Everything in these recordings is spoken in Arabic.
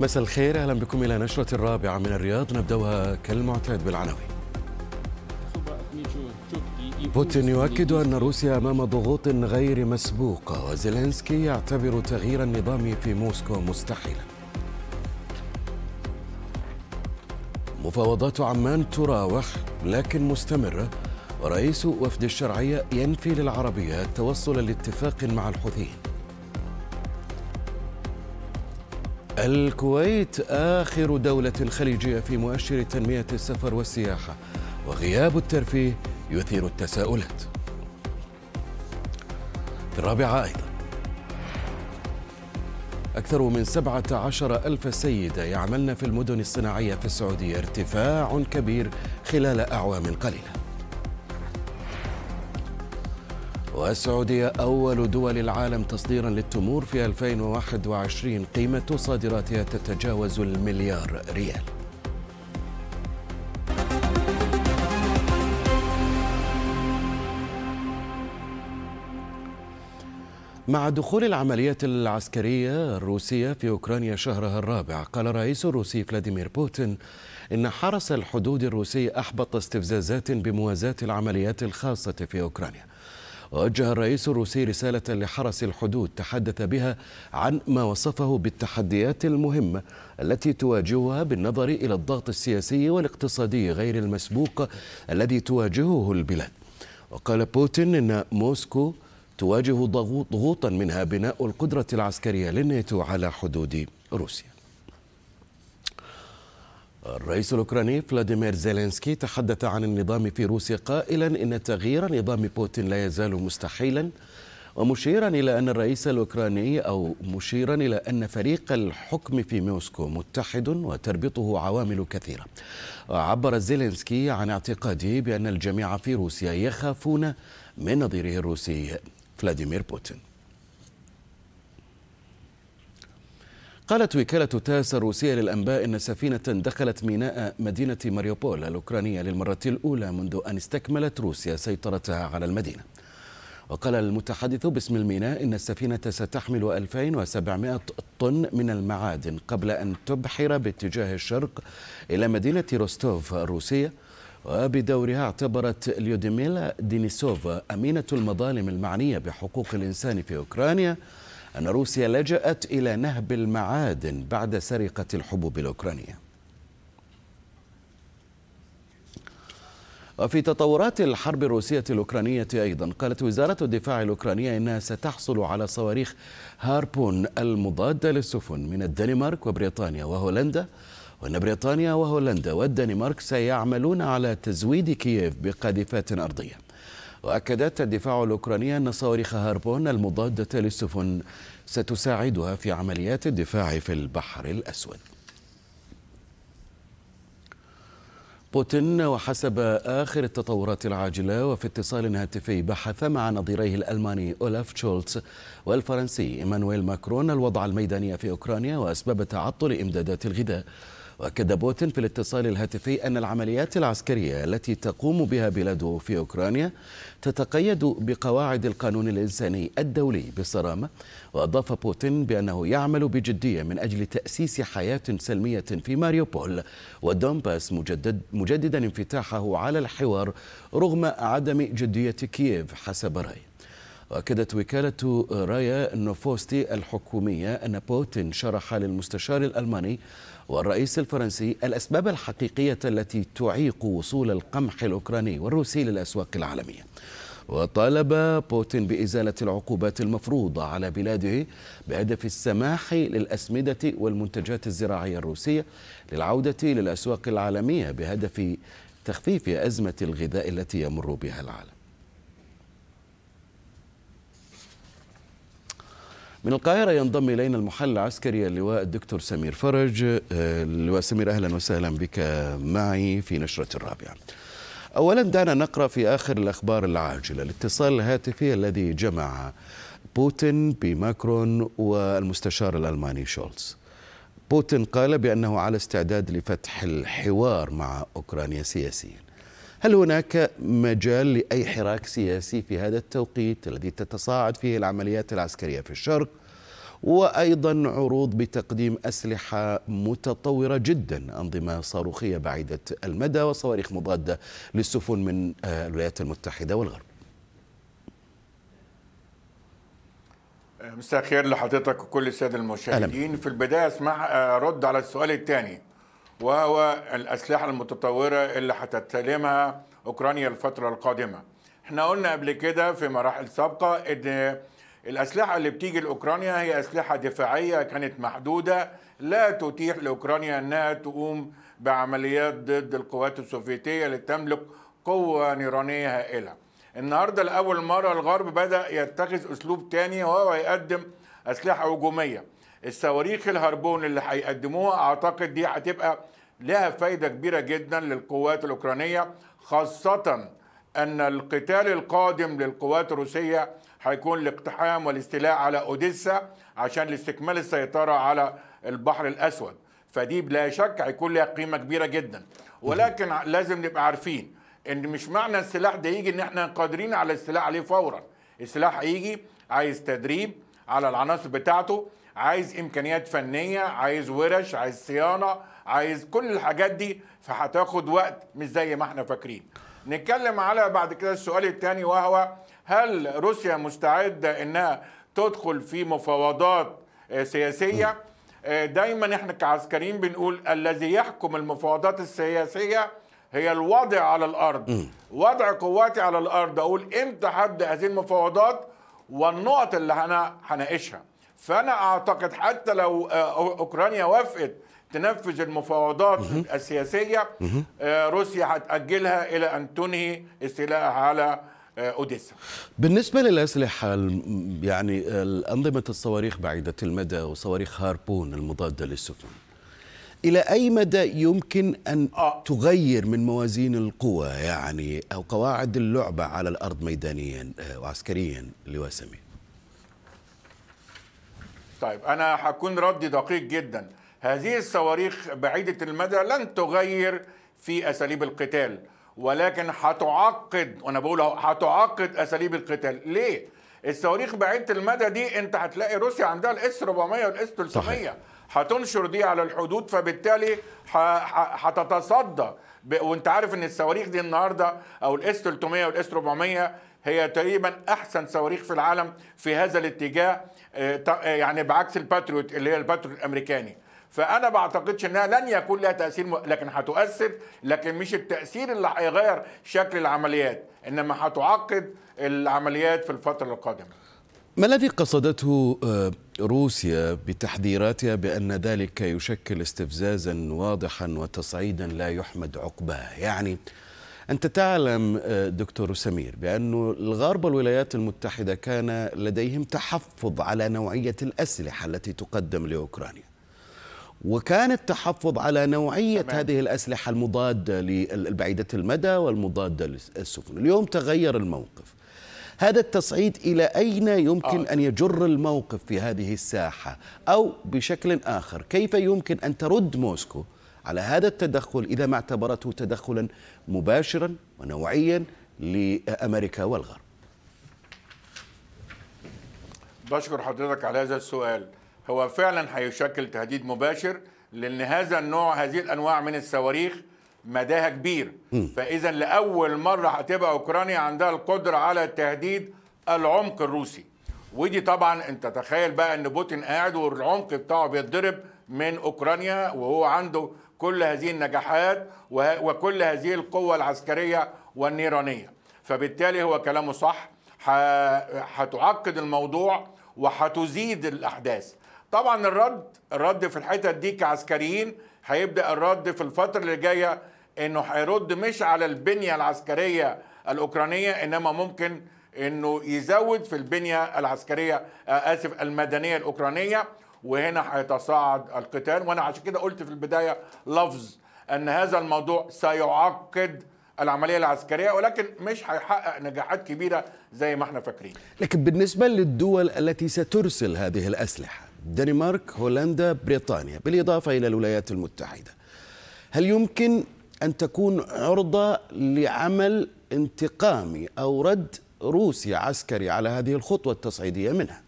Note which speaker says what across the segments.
Speaker 1: مساء الخير أهلا بكم إلى نشرة الرابعة من الرياض. نبدأها كالمعتاد بالعناوين. بوتين يؤكد أن روسيا أمام ضغوط غير مسبوقه وزيلينسكي يعتبر تغيير النظام في موسكو مستحيلا. مفاوضات عمان تراوح لكن مستمره ورئيس وفد الشرعية ينفي للعربية التوصل لاتفاق مع الحوثيين. الكويت آخر دولة خليجية في مؤشر تنمية السفر والسياحة وغياب الترفيه يثير التساؤلات. في الرابعة أيضا. أكثر من سبعة عشر ألف سيدة يعملن في المدن الصناعية في السعودية ارتفاع كبير خلال أعوام قليلة. والسعودية أول دول العالم تصديرا للتمور في 2021 قيمة صادراتها تتجاوز المليار ريال. مع دخول العمليات العسكرية الروسية في أوكرانيا شهرها الرابع قال الرئيس الروسي فلاديمير بوتين إن حرس الحدود الروسي أحبط استفزازات بموازاة العمليات الخاصة في أوكرانيا. وجه الرئيس الروسي رسالة لحرس الحدود تحدث بها عن ما وصفه بالتحديات المهمة التي تواجهها بالنظر إلى الضغط السياسي والاقتصادي غير المسبوق الذي تواجهه البلاد. وقال بوتين إن موسكو تواجه ضغوطا منها بناء القدرة العسكرية للناتو على حدود روسيا. الرئيس الأوكراني فلاديمير زيلينسكي تحدث عن النظام في روسيا قائلا إن تغيير نظام بوتين لا يزال مستحيلا ومشيرا إلى أن الرئيس الأوكراني أو مشيرا إلى أن فريق الحكم في موسكو متحد وتربطه عوامل كثيرة. وعبر زيلينسكي عن اعتقاده بأن الجميع في روسيا يخافون من نظيره الروسي فلاديمير بوتين. قالت وكالة تاس الروسية للأنباء أن سفينة دخلت ميناء مدينة ماريوبول الأوكرانية للمرة الأولى منذ أن استكملت روسيا سيطرتها على المدينة. وقال المتحدث باسم الميناء إن السفينة ستحمل 2700 طن من المعادن قبل أن تبحر باتجاه الشرق إلى مدينة روستوف الروسية. وبدورها اعتبرت ليوديميلا دينيسوفا أمينة المظالم المعنية بحقوق الإنسان في أوكرانيا أن روسيا لجأت إلى نهب المعادن بعد سرقة الحبوب الأوكرانية. وفي تطورات الحرب الروسية الأوكرانية أيضا قالت وزارة الدفاع الأوكرانية إنها ستحصل على صواريخ هاربون المضادة للسفن من الدنمارك وبريطانيا وهولندا. وأن بريطانيا وهولندا والدنمارك سيعملون على تزويد كييف بقاذفات أرضية. وأكدت الدفاع الأوكراني أن صواريخ هاربون المضادة للسفن ستساعدها في عمليات الدفاع في البحر الأسود. بوتين وحسب آخر التطورات العاجلة وفي اتصال هاتفي بحث مع نظيريه الألماني أولاف شولتز والفرنسي إيمانويل ماكرون الوضع الميداني في أوكرانيا وأسباب تعطل إمدادات الغذاء. وأكد بوتين في الاتصال الهاتفي أن العمليات العسكرية التي تقوم بها بلاده في أوكرانيا تتقيد بقواعد القانون الإنساني الدولي بصرامة وأضاف بوتين بأنه يعمل بجدية من أجل تأسيس حياة سلمية في ماريوبول ودونباس مجدد مجددا انفتاحه على الحوار رغم عدم جدية كييف حسب رأي وأكدت وكالة رايا نوفوستي الحكومية أن بوتين شرح للمستشار الألماني والرئيس الفرنسي الأسباب الحقيقية التي تعيق وصول القمح الأوكراني والروسي للأسواق العالمية. وطالب بوتين بإزالة العقوبات المفروضة على بلاده بهدف السماح للأسمدة والمنتجات الزراعية الروسية للعودة للأسواق العالمية بهدف تخفيف أزمة الغذاء التي يمر بها العالم. من القاهرة ينضم إلينا المحلل العسكري اللواء الدكتور سمير فرج. اللواء سمير أهلا وسهلا بك. معي في نشرة الرابعة. أولا دعنا نقرأ في آخر الأخبار العاجلة. الاتصال الهاتفي الذي جمع بوتين بماكرون والمستشار الألماني شولز بوتين قال بأنه على استعداد لفتح الحوار مع أوكرانيا سياسيا. هل هناك مجال لأي حراك سياسي في هذا التوقيت الذي تتصاعد فيه العمليات العسكرية في الشرق؟ وأيضا عروض بتقديم أسلحة متطورة جدا أنظمة صاروخية بعيدة المدى وصواريخ مضادة للسفن من الولايات المتحدة والغرب.
Speaker 2: مساء الخير لحضرتك وكل السادة المشاهدين. في البداية أسمح ارد على السؤال الثاني. وهو الأسلحة المتطورة اللي هتستلمها أوكرانيا الفترة القادمة. إحنا قلنا قبل كده في مراحل سابقة إن الأسلحة اللي بتيجي لأوكرانيا هي أسلحة دفاعية كانت محدودة لا تتيح لأوكرانيا إنها تقوم بعمليات ضد القوات السوفيتية اللي تملك قوة نيرانية هائلة. النهارده لأول مرة الغرب بدأ يتخذ أسلوب تاني وهو يقدم أسلحة هجومية. الصواريخ الهربون اللي هيقدموها أعتقد دي هتبقى لها فايدة كبيرة جدا للقوات الأوكرانية خاصة أن القتال القادم للقوات الروسية هيكون الاقتحام والاستيلاء على أوديسا عشان لاستكمال السيطرة على البحر الأسود. فدي بلا شك هيكون لها قيمة كبيرة جدا. ولكن لازم نبقى عارفين إن مش معنى السلاح ده يجي إن إحنا قادرين على الاستيلاء عليه فورا. السلاح هيجي عايز تدريب على العناصر بتاعته عايز إمكانيات فنية عايز ورش عايز صيانة عايز كل الحاجات دي فهتاخد وقت مش زي ما إحنا فاكرين. نتكلم على بعد كده السؤال الثاني وهو هل روسيا مستعدة إنها تدخل في مفاوضات سياسية؟ دايما إحنا كعسكريين بنقول الذي يحكم المفاوضات السياسية هي الوضع على الأرض. وضع قواتي على الأرض. أقول إمتى هبدا هذه المفاوضات؟ والنقط اللي أنا هناقشها. فأنا أعتقد حتى لو أوكرانيا وافقت تنفذ المفاوضات. السياسية م. روسيا هتأجلها إلى أن تنهي استيلائها على أوديسا
Speaker 1: بالنسبة للأسلحة يعني انظمه الصواريخ بعيدة المدى وصواريخ هاربون المضادة للسفن إلى أي مدى يمكن آه. تغير من موازين القوى يعني أو قواعد اللعبة على الأرض ميدانيا وعسكريا لواسمي
Speaker 2: طيب أنا هكون ردي دقيق جدا. هذه الصواريخ بعيدة المدى لن تغير في أساليب القتال ولكن هتعقد وأنا بقول هتعقد أساليب القتال. ليه؟ الصواريخ بعيدة المدى دي أنت هتلاقي روسيا عندها الإس 400 والإس 300 صحيح. هتنشر دي على الحدود فبالتالي هتتصدى. وأنت عارف إن الصواريخ دي النهارده أو الإس 300 والإس 400 هي تقريبا أحسن صواريخ في العالم في هذا الاتجاه. يعني بعكس الباتريوت اللي هي الباتريوت الأمريكاني. فأنا بعتقدش إنها لن يكون لها تأثير م... لكن هتؤثر لكن مش التأثير اللي هيغير شكل العمليات إنما هتعقد العمليات في الفترة القادمة.
Speaker 1: ما الذي قصدته روسيا بتحذيراتها بأن ذلك يشكل استفزازا واضحا وتصعيدا لا يحمد عقباه؟ يعني أنت تعلم دكتور سمير بأن الغرب والولايات المتحدة كان لديهم تحفظ على نوعية الأسلحة التي تقدم لأوكرانيا وكان التحفظ على نوعية طبعا. هذه الأسلحة المضادة للبعيدة المدى والمضادة للسفن اليوم تغير الموقف هذا التصعيد إلى أين يمكن آه. أن يجر الموقف في هذه الساحة أو بشكل آخر كيف يمكن أن ترد موسكو على هذا التدخل إذا ما اعتبرته تدخلا مباشرا ونوعيا لأمريكا والغرب.
Speaker 2: بشكر حضرتك على هذا السؤال. هو فعلا هيشكل تهديد مباشر لأن هذا النوع هذه الأنواع من الصواريخ مداها كبير. فاذا لأول مرة هتبقى أوكرانيا عندها القدرة على تهديد العمق الروسي. ودي طبعا أنت تخيل بقى إن بوتين قاعد والعمق بتاعه بيتضرب من أوكرانيا وهو عنده كل هذه النجاحات وكل هذه القوة العسكرية والنيرانية. فبالتالي هو كلامه صح. هتعقد الموضوع وهتزيد الأحداث. طبعا الرد الرد في الحتت دي كعسكريين هيبدأ الرد في الفترة اللي جاية إنه هيرد مش على البنية العسكرية الأوكرانية إنما ممكن إنه يزود في البنية العسكرية آسف المدنية الأوكرانية. وهنا هيتصاعد القتال. وأنا عشان كده قلت في البداية لفظ أن هذا الموضوع سيعقد العملية العسكرية ولكن مش هيحقق نجاحات كبيرة زي ما إحنا فاكرين.
Speaker 1: لكن بالنسبة للدول التي سترسل هذه الأسلحة الدنمارك هولندا بريطانيا بالإضافة إلى الولايات المتحدة هل يمكن أن تكون عرضة لعمل انتقامي أو رد روسي عسكري على هذه الخطوة التصعيدية منها؟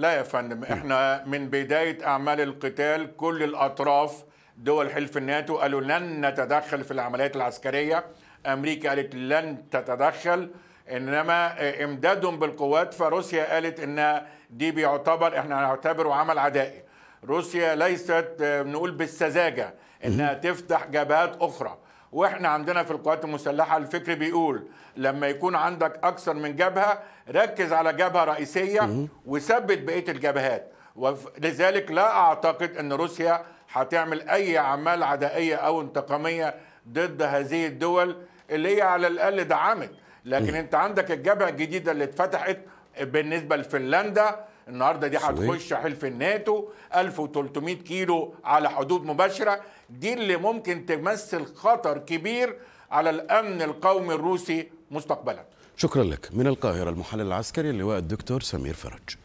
Speaker 2: لا يا فندم إحنا من بداية أعمال القتال كل الأطراف دول حلف الناتو قالوا لن نتدخل في العمليات العسكرية. أمريكا قالت لن تتدخل إنما إمدادهم بالقوات فروسيا قالت إن دي بيعتبر إحنا هنعتبره عمل عدائي. روسيا ليست نقول بالسذاجة إنها تفتح جبهات أخرى. وإحنا عندنا في القوات المسلحة الفكر بيقول لما يكون عندك أكثر من جبهة ركز على جبهة رئيسية وثبت بقية الجبهات. ولذلك لا أعتقد إن روسيا هتعمل أي أعمال عدائية أو انتقامية ضد هذه الدول اللي هي على الأقل دعمت. لكن أنت عندك الجبهة الجديدة اللي اتفتحت بالنسبة لفنلندا النهارده دي هتخش حلف الناتو 1300 كيلو على حدود مباشرة. دي اللي ممكن تمثل خطر كبير على الأمن القومي الروسي مستقبلا.
Speaker 1: شكرا لك. من القاهرة المحلل العسكري اللواء الدكتور سمير فرج.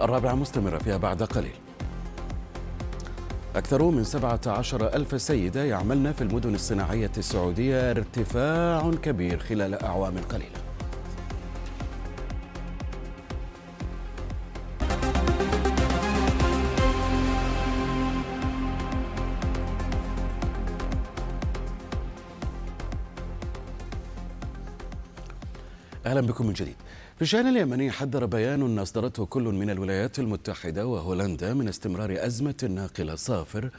Speaker 1: الرابعة مستمرة فيها بعد قليل. أكثر من 17 ألف سيدة يعملن في المدن الصناعية السعودية ارتفاع كبير خلال أعوام قليلة. أهلا بكم من جديد. في الشأن اليمني حذر بيان أصدرته كل من الولايات المتحدة وهولندا من استمرار أزمة الناقلة صافر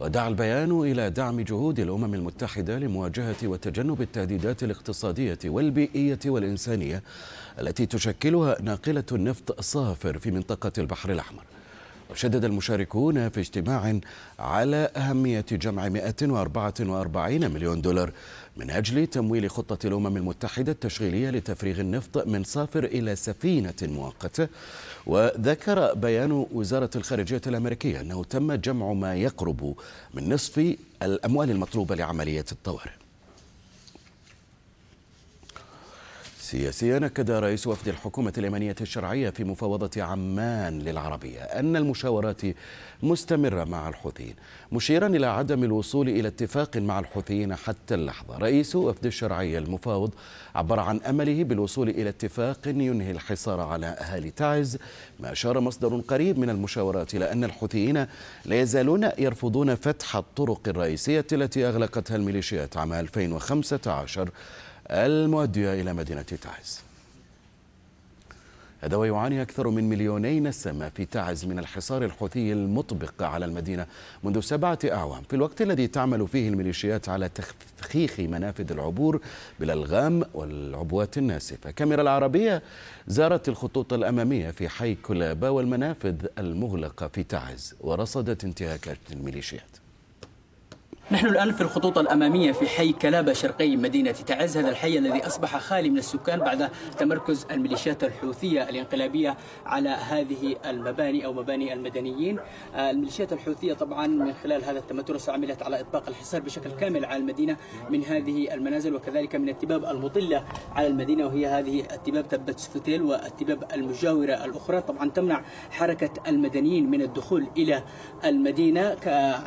Speaker 1: ودعا البيان إلى دعم جهود الأمم المتحدة لمواجهة وتجنب التهديدات الاقتصادية والبيئية والإنسانية التي تشكلها ناقلة النفط صافر في منطقة البحر الأحمر. وشدد المشاركون في اجتماع على أهمية جمع 144 مليون دولار من أجل تمويل خطة الأمم المتحدة التشغيلية لتفريغ النفط من صافر إلى سفينة مؤقتة. وذكر بيان وزارة الخارجية الأمريكية أنه تم جمع ما يقرب من نصف الأموال المطلوبة لعملية الطوارئ. سياسيا أكد رئيس وفد الحكومة اليمنية الشرعية في مفاوضة عمان للعربية أن المشاورات مستمرة مع الحوثيين مشيرا إلى عدم الوصول إلى اتفاق مع الحوثيين حتى اللحظة. رئيس وفد الشرعية المفاوض عبر عن أمله بالوصول إلى اتفاق ينهي الحصار على أهالي تعز ما أشار مصدر قريب من المشاورات إلى أن الحوثيين لا يزالون يرفضون فتح الطرق الرئيسية التي أغلقتها الميليشيات عام 2015 المؤدية إلى مدينة تعز هذا ويعاني أكثر من مليوني نسمة في تعز من الحصار الحوثي المطبق على المدينة منذ سبعة أعوام. في الوقت الذي تعمل فيه الميليشيات على تخفيخ منافذ العبور بالألغام والعبوات الناسفة. كاميرا العربية زارت الخطوط الأمامية في حي كلابة والمنافذ المغلقة في تعز ورصدت انتهاكات الميليشيات.
Speaker 3: نحن الآن في الخطوط الأمامية في حي كلابة شرقي مدينة تعز هذا الحي الذي أصبح خالي من السكان بعد تمركز الميليشيات الحوثية الانقلابية على هذه المباني أو مباني المدنيين. الميليشيات الحوثية طبعا من خلال هذا التمترس عملت على إطباق الحصار بشكل كامل على المدينة من هذه المنازل وكذلك من التباب المطلة على المدينة وهي هذه التباب تبت سفتيل والتباب المجاورة الأخرى. طبعا تمنع حركة المدنيين من الدخول إلى المدينة.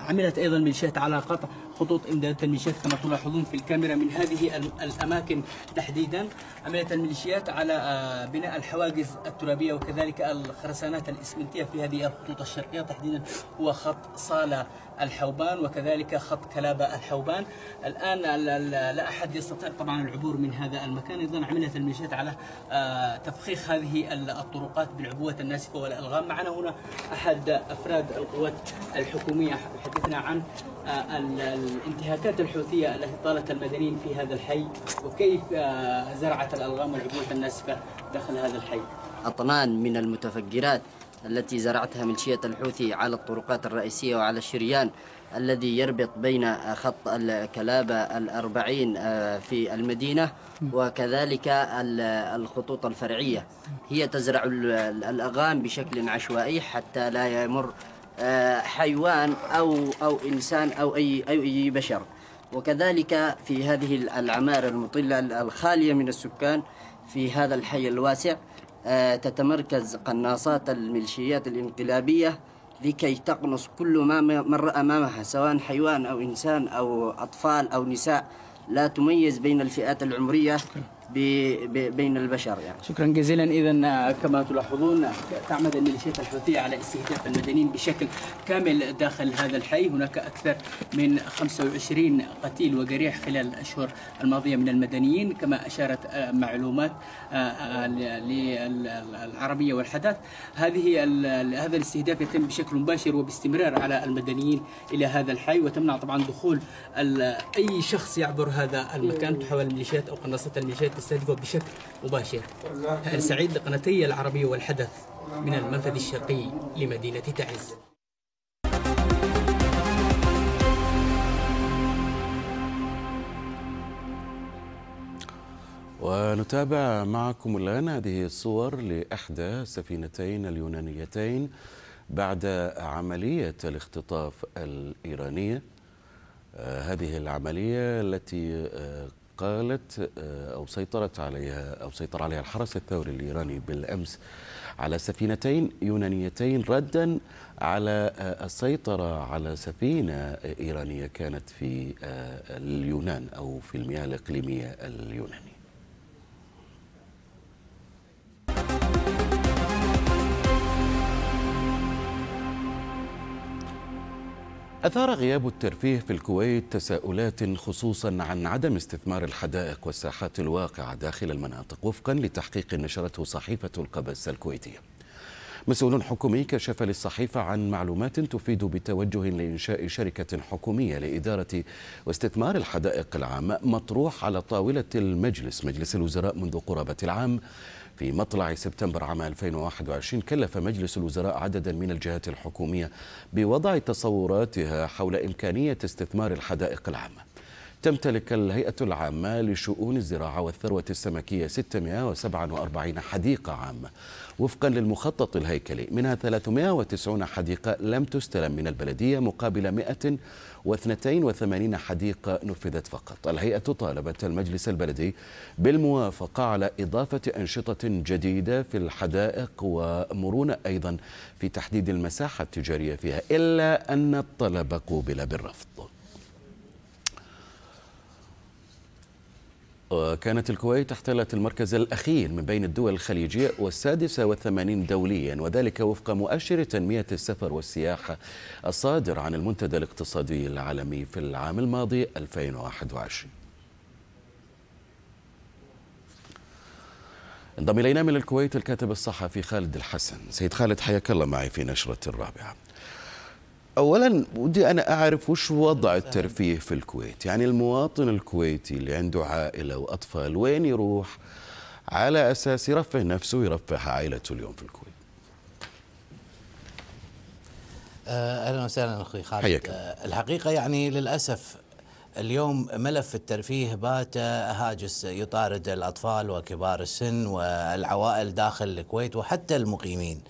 Speaker 3: عملت أيضا ميليشيات على قطع خطوط امدادات الميليشيات كما تلاحظون في الكاميرا من هذه الأماكن تحديدا. عملت الميليشيات على بناء الحواجز الترابية وكذلك الخرسانات الإسمنتية في هذه الخطوط الشرقية. تحديدا هو خط صالة. الحوبان وكذلك خط كلابه الحوبان. الآن لا أحد يستطيع طبعا العبور من هذا المكان. أيضا عملت الميليشيات على تفخيخ هذه الطرقات بالعبوات الناسفة والألغام. معنا هنا أحد أفراد القوات الحكومية يحدثنا عن الانتهاكات الحوثية التي طالت المدنيين في هذا الحي وكيف زرعت الألغام والعبوات الناسفة داخل هذا الحي.
Speaker 4: أطنان من المتفجرات. التي زرعتها ميليشية الحوثي على الطرقات الرئيسية وعلى الشريان الذي يربط بين خط الكلابة الأربعين في المدينة وكذلك الخطوط الفرعية. هي تزرع الأغام بشكل عشوائي حتى لا يمر حيوان أو أو إنسان أو أي أي بشر. وكذلك في هذه العمارة المطلة الخالية من السكان في هذا الحي الواسع تتمركز قناصات الميليشيات الانقلابية لكي تقنص كل ما مر أمامها سواء حيوان أو إنسان أو أطفال أو نساء. لا تميز بين الفئات العمرية. بين البشر يعني.
Speaker 3: شكرا جزيلا. اذا كما تلاحظون تعمد الميليشيات الحوثيه على استهداف المدنيين بشكل كامل داخل هذا الحي. هناك أكثر من 25 قتيل وجريح خلال الأشهر الماضية من المدنيين كما أشارت معلومات للعربية والحدث هذه هذا الاستهداف يتم بشكل مباشر وباستمرار على المدنيين إلى هذا الحي وتمنع طبعا دخول أي شخص يعبر هذا المكان. تحاول الميليشيات أو قناصات الميليشيات تستهدفه بشكل مباشر. سعيد لقناتي العربية والحدث من المنفذ الشرقي لمدينة تعز؟
Speaker 1: ونتابع معكم الآن هذه الصور لإحدى السفينتين اليونانيتين بعد عملية الاختطاف الإيرانية. هذه العملية التي قالت أو سيطرت عليها أو سيطر عليها الحرس الثوري الإيراني بالأمس على سفينتين يونانيتين ردا على السيطرة على سفينة إيرانية كانت في اليونان أو في المياه الإقليمية اليونانية. أثار غياب الترفيه في الكويت تساؤلات خصوصا عن عدم استثمار الحدائق والساحات الواقعة داخل المناطق وفقا لتحقيق نشرته صحيفة القبس الكويتية. مسؤول حكومي كشف للصحيفة عن معلومات تفيد بتوجه لإنشاء شركة حكومية لإدارة واستثمار الحدائق العامة مطروح على طاولة المجلس مجلس الوزراء منذ قرابة العام. في مطلع سبتمبر عام 2021 كلف مجلس الوزراء عددا من الجهات الحكومية بوضع تصوراتها حول إمكانية استثمار الحدائق العامة. تمتلك الهيئة العامة لشؤون الزراعة والثروة السمكية 647 حديقة عامة. وفقا للمخطط الهيكلي. منها 390 حديقة لم تستلم من البلدية مقابل 182 حديقة نفذت فقط. الهيئة طالبت المجلس البلدي بالموافقة على إضافة أنشطة جديدة في الحدائق ومرونة أيضا في تحديد المساحة التجارية فيها إلا أن الطلب قوبل بالرفض. وكانت الكويت احتلت المركز الأخير من بين الدول الخليجية والسادسة والثمانين دوليا وذلك وفق مؤشر تنمية السفر والسياحة الصادر عن المنتدى الاقتصادي العالمي في العام الماضي 2021 انضم إلينا من الكويت الكاتب الصحفي خالد الحسن. سيد خالد حياك الله معي في نشرة الرابعة. اولا ودي أنا أعرف وش وضع الترفيه في الكويت؟ يعني المواطن الكويتي اللي عنده عائلة وأطفال وين يروح؟ على أساس يرفه نفسه ويرفه عائلته اليوم في الكويت.
Speaker 5: أهلا وسهلا أخوي خالد.
Speaker 1: حياك.
Speaker 5: الحقيقة يعني للأسف اليوم ملف الترفيه بات هاجس يطارد الأطفال وكبار السن والعوائل داخل الكويت وحتى المقيمين.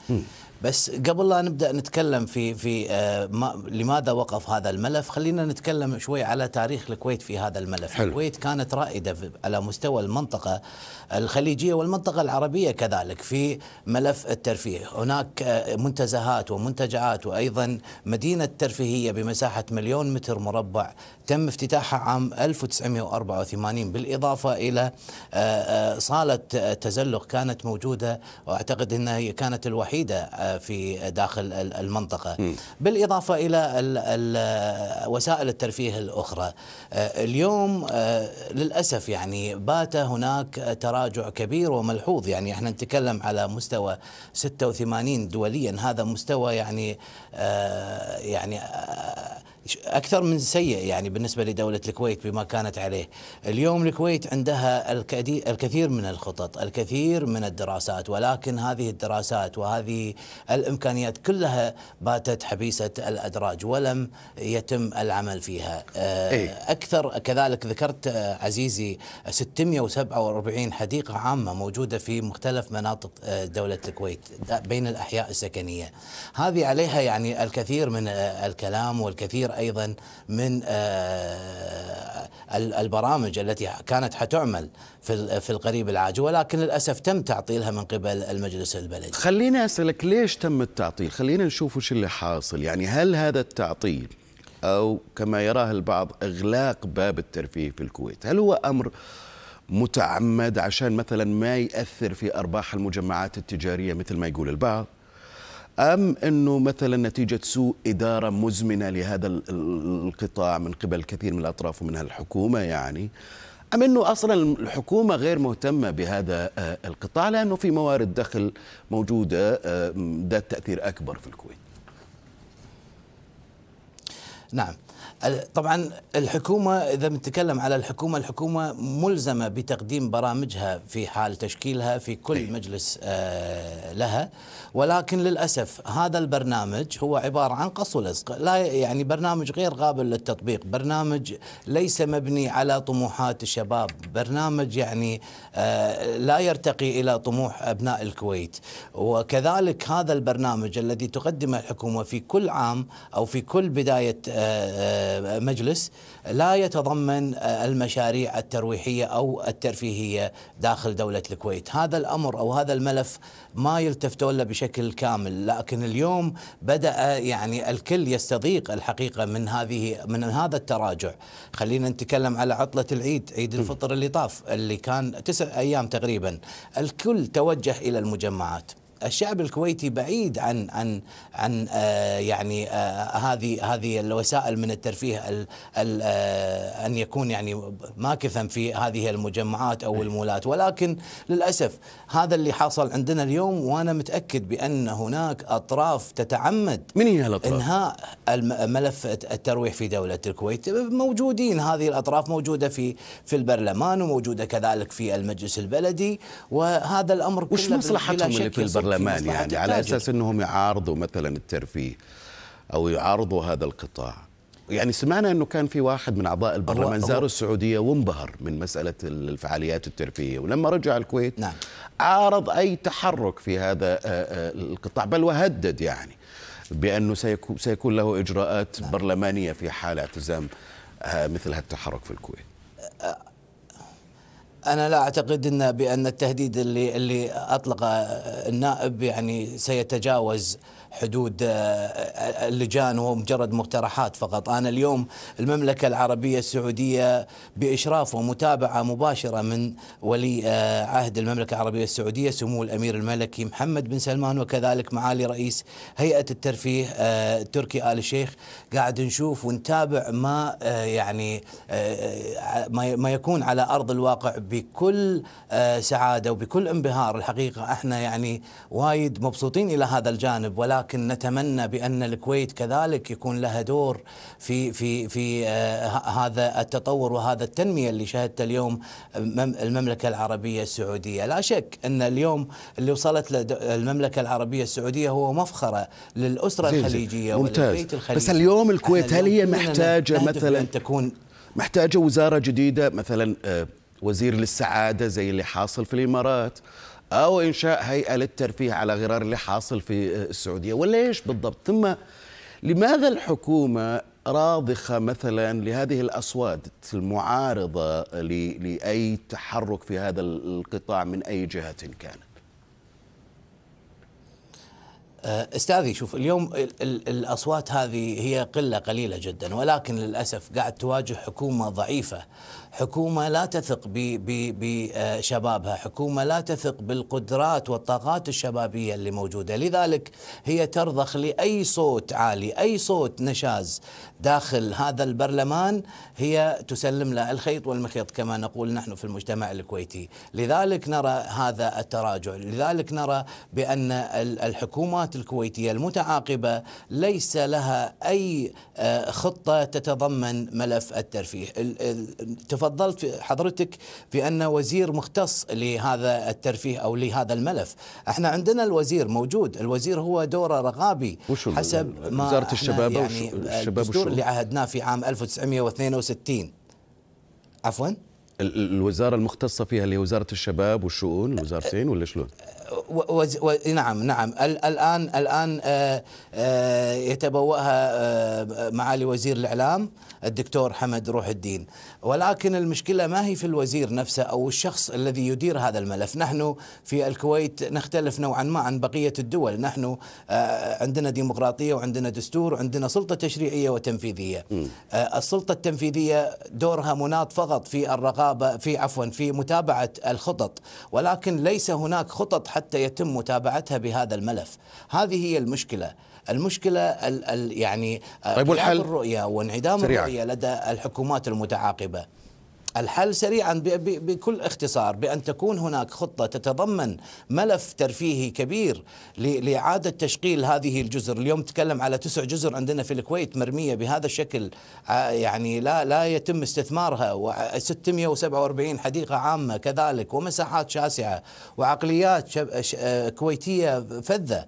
Speaker 5: بس قبل لا نبدأ نتكلم في في آه ما لماذا وقف هذا الملف خلينا نتكلم شوي على تاريخ الكويت في هذا الملف.
Speaker 1: حلو.
Speaker 5: الكويت كانت رائدة على مستوى المنطقة الخليجية والمنطقة العربية كذلك في ملف الترفيه. هناك آه منتزهات ومنتجعات وأيضا مدينة ترفيهية بمساحة مليون متر مربع. تم افتتاحها عام 1984 بالإضافة إلى آه صالة تزلق كانت موجودة وأعتقد إنها هي كانت الوحيدة في داخل المنطقة. م. بالإضافة إلى وسائل الترفيه الأخرى. اليوم للأسف يعني بات هناك تراجع كبير وملحوظ. يعني إحنا نتكلم على مستوى 86 دوليا. هذا مستوى يعني يعني أكثر من سيء يعني بالنسبة لدولة الكويت بما كانت عليه. اليوم الكويت عندها الكثير من الخطط، الكثير من الدراسات ولكن هذه الدراسات وهذه الإمكانيات كلها باتت حبيسة الأدراج ولم يتم العمل فيها. أكثر كذلك ذكرت عزيزي 647 حديقة عامة موجودة في مختلف مناطق دولة الكويت بين الأحياء السكنية. هذه عليها يعني الكثير من الكلام والكثير أيضا من البرامج التي كانت حتعمل في في القريب العاجل ولكن للأسف تم تعطيلها من قبل المجلس البلدي.
Speaker 1: خليني أسألك ليش تم التعطيل؟ خلينا نشوف وش اللي حاصل، يعني هل هذا التعطيل أو كما يراه البعض إغلاق باب الترفيه في الكويت هل هو أمر متعمد عشان مثلا ما يأثر في أرباح المجمعات التجارية مثل ما يقول البعض أم أنه مثلا نتيجة سوء إدارة مزمنة لهذا القطاع من قبل كثير من الأطراف ومنها الحكومة يعني؟ أم أنه أصلا الحكومة غير مهتمة بهذا آه، القطاع لأنه في موارد دخل موجودة آه، ذات تأثير أكبر في الكويت.
Speaker 5: نعم. طبعا الحكومة إذا بنتكلم على الحكومة الحكومة ملزمة بتقديم برامجها في حال تشكيلها في كل مجلس آه، لها. ولكن للأسف هذا البرنامج هو عبارة عن قص ولزق لا يعني برنامج غير قابل للتطبيق. برنامج ليس مبني على طموحات الشباب. برنامج يعني آه، لا يرتقي إلى طموح أبناء الكويت. وكذلك هذا البرنامج الذي تقدمه الحكومة في كل عام أو في كل بداية آه، مجلس لا يتضمن المشاريع الترويحية أو الترفيهية داخل دولة الكويت. هذا الأمر أو هذا الملف ما يلتفتون له بشكل كامل لكن اليوم بدأ يعني الكل يستضيق الحقيقة من هذه من هذا التراجع. خلينا نتكلم على عطلة العيد عيد الفطر اللي طاف اللي كان تسع أيام تقريبا. الكل توجه إلى المجمعات. الشعب الكويتي بعيد عن عن عن آه يعني آه هذه هذه الوسائل من الترفيه ال ال آه أن يكون يعني ماكثا في هذه المجمعات أو المولات ولكن للأسف هذا اللي حصل عندنا اليوم وأنا متأكد بأن هناك أطراف تتعمد
Speaker 1: من هي الاطراف؟
Speaker 5: إنهاء ملف الترويح في دولة الكويت موجودين هذه الأطراف موجودة في في البرلمان وموجودة كذلك في المجلس البلدي وهذا الأمر
Speaker 1: وش مصلحتهم اللي في البرلمان؟ البرلمان يعني على أساس إنهم يعارضوا مثلا الترفيه أو يعارضوا هذا القطاع يعني سمعنا إنه كان في واحد من أعضاء البرلمان زار السعودية وانبهر من مسألة الفعاليات الترفيهية ولما رجع الكويت نعم. عارض أي تحرك في هذا آه، آه، القطاع بل وهدد يعني بأنه سيكون له إجراءات نعم. برلمانية في حال اعتزام آه، مثل هالتحرك في الكويت
Speaker 5: أنا لا أعتقد إن بأن التهديد اللي اللي اطلقه النائب يعني سيتجاوز حدود آه، اللجان وهو مجرد مقترحات فقط. أنا اليوم المملكة العربية السعودية بإشراف ومتابعة مباشرة من ولي آه، عهد المملكة العربية السعودية سمو الأمير الملكي محمد بن سلمان وكذلك معالي رئيس هيئة الترفيه آه، تركي آل الشيخ. قاعد نشوف ونتابع ما يعني ما يكون على أرض الواقع بكل سعادة وبكل انبهار. الحقيقة إحنا يعني وايد مبسوطين إلى هذا الجانب ولكن ولكن نتمنى بأن الكويت كذلك يكون لها دور في في في آه هذا التطور وهذا التنمية اللي شهدت اليوم المملكة العربية السعودية، لا شك أن اليوم اللي وصلت المملكة العربية السعودية هو مفخرة للأسرة زي الخليجية
Speaker 1: ممتاز. الخليجي. بس اليوم الكويت هل هي محتاجة مثلا أن تكون محتاجة وزارة جديدة مثلا آه، وزير للسعادة زي اللي حاصل في الإمارات أو إنشاء هيئة للترفيه على غرار اللي حاصل في السعودية ولا إيش بالضبط؟ ثم لماذا الحكومة راضخة مثلا لهذه الأصوات المعارضة لأي تحرك في هذا القطاع من أي جهة كانت؟
Speaker 5: أه، أستاذي شوف اليوم الأصوات هذه هي قلة قليلة جدا ولكن للأسف قاعد تواجه حكومة ضعيفة. حكومة لا تثق بشبابها حكومة لا تثق بالقدرات والطاقات الشبابية اللي موجودة. لذلك هي ترضخ لأي صوت عالي أي صوت نشاز داخل هذا البرلمان هي تسلم له الخيط والمخيط كما نقول نحن في المجتمع الكويتي. لذلك نرى هذا التراجع. لذلك نرى بأن الحكومات الكويتية المتعاقبة ليس لها أي آه، خطة تتضمن ملف الترفيه. تفضلت حضرتك في أن وزير مختص لهذا الترفيه أو لهذا الملف. إحنا عندنا الوزير موجود. الوزير هو دوره رقابي حسب
Speaker 1: ما وزارة الشباب يعني
Speaker 5: الشباب الدستور اللي عهدناه في عام 1962 عفوا؟
Speaker 1: الوزارة المختصة فيها اللي هي وزارة الشباب والشؤون الوزارتين ولا شلون؟
Speaker 5: وز... و... نعم نعم. الان الآن آه، آه، يتبوأها آه، معالي وزير الإعلام. الدكتور حمد روح الدين. ولكن المشكلة ما هي في الوزير نفسه أو الشخص الذي يدير هذا الملف. نحن في الكويت نختلف نوعا ما عن بقية الدول. نحن عندنا ديمقراطية وعندنا دستور وعندنا سلطة تشريعية وتنفيذية. السلطة التنفيذية دورها مناط فقط في الرقابه في عفوا في متابعة الخطط. ولكن ليس هناك خطط حتى يتم متابعتها بهذا الملف. هذه هي المشكلة. المشكلة ال ال يعني
Speaker 1: طيب والحل؟
Speaker 5: الرؤية وانعدام سريعا. الرؤية لدى الحكومات المتعاقبة. الحل سريعا بكل اختصار بأن تكون هناك خطة تتضمن ملف ترفيهي كبير لإعادة تشغيل هذه الجزر. اليوم تكلم على تسع جزر عندنا في الكويت مرمية بهذا الشكل. يعني لا لا يتم استثمارها و647 حديقة عامة كذلك ومساحات شاسعة وعقليات كويتية فذة.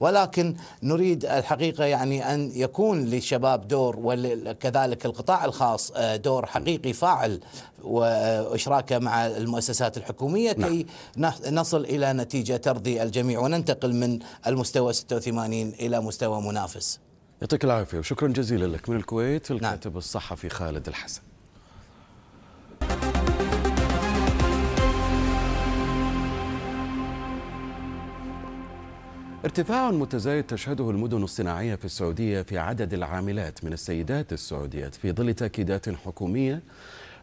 Speaker 5: ولكن نريد الحقيقة يعني أن يكون للشباب دور وكذلك القطاع الخاص آه، دور حقيقي فاعل وإشراكه مع المؤسسات الحكومية كي نعم. نصل إلى نتيجة ترضي الجميع وننتقل من المستوى 86 إلى مستوى منافس.
Speaker 1: يعطيك العافية وشكرا جزيلا لك من الكويت نعم. الكاتب نعم. الصحفي خالد الحسن. ارتفاع متزايد تشهده المدن الصناعية في السعودية في عدد العاملات من السيدات السعوديات في ظل تأكيدات حكومية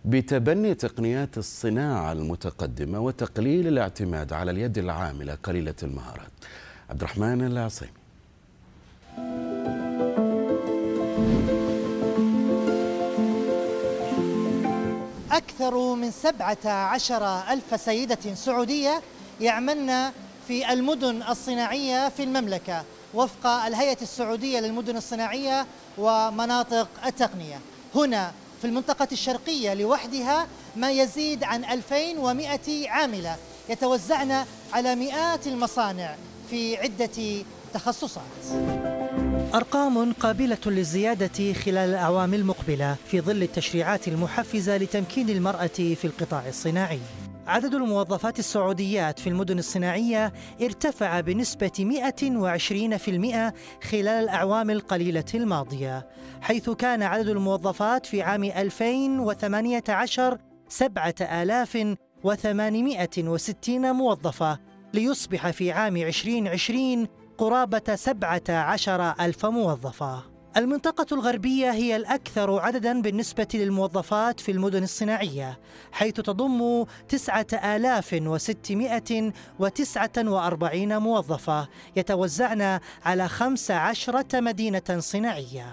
Speaker 1: بتبني تقنيات الصناعة المتقدمة وتقليل الاعتماد على اليد العاملة قليلة المهارات. عبد الرحمن العصيمي
Speaker 6: أكثر من سبعة عشر ألف سيدة سعودية يعملن في المدن الصناعية في المملكة وفق الهيئة السعودية للمدن الصناعية ومناطق التقنية. هنا في المنطقة الشرقية لوحدها ما يزيد عن 2100 عاملة يتوزعن على مئات المصانع في عدة تخصصات. أرقام قابلة للزيادة خلال الأعوام المقبلة في ظل التشريعات المحفزة لتمكين المرأة في القطاع الصناعي. عدد الموظفات السعوديات في المدن الصناعية ارتفع بنسبة 120% خلال الأعوام القليلة الماضية حيث كان عدد الموظفات في عام 2018 7860 موظفة ليصبح في عام 2020 قرابة 17 ألف موظفة. المنطقة الغربية هي الأكثر عددا بالنسبة للموظفات في المدن الصناعية حيث تضم 9649 موظفة يتوزعن على 15 مدينة صناعية.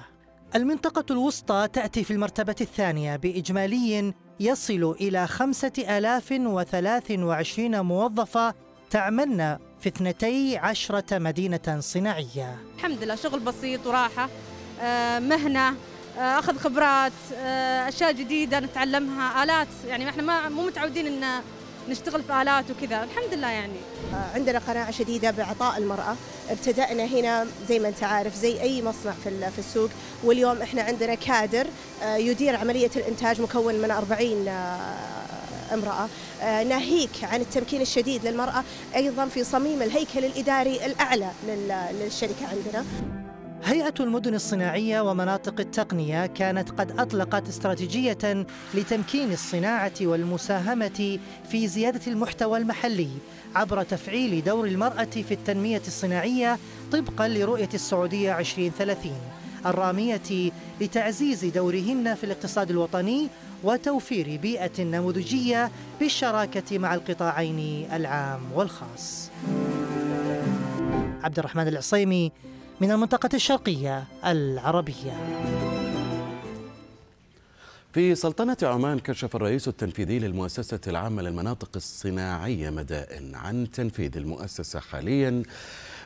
Speaker 6: المنطقة الوسطى تأتي في المرتبة الثانية بإجمالي يصل إلى 5023 موظفة تعملن في 12 مدينة صناعية.
Speaker 7: الحمد لله شغل بسيط وراحة. مهنة آه، أخذ خبرات آه، أشياء جديدة نتعلمها آلات. يعني إحنا ما مو متعودين إن نشتغل في آلات وكذا. الحمد لله يعني.
Speaker 8: عندنا قناعه شديدة بعطاء المرأة. ابتدأنا هنا زي ما أنت عارف زي أي مصنع في في السوق. واليوم إحنا عندنا كادر يدير عملية الإنتاج مكون من 40 امرأة. ناهيك عن التمكين الشديد للمرأة أيضا في صميم الهيكل الإداري الأعلى للشركة عندنا.
Speaker 6: هيئة المدن الصناعية ومناطق التقنية كانت قد أطلقت استراتيجية لتمكين الصناعة والمساهمة في زيادة المحتوى المحلي عبر تفعيل دور المرأة في التنمية الصناعية طبقا لرؤية السعودية 2030 الرامية لتعزيز دورهن في الاقتصاد الوطني وتوفير بيئة نموذجية بالشراكة مع القطاعين العام والخاص. عبد الرحمن العصيمي من المنطقة الشرقية العربية.
Speaker 1: في سلطنة عمان كشف الرئيس التنفيذي للمؤسسة العامة للمناطق الصناعية مدائن عن تنفيذ المؤسسة حاليا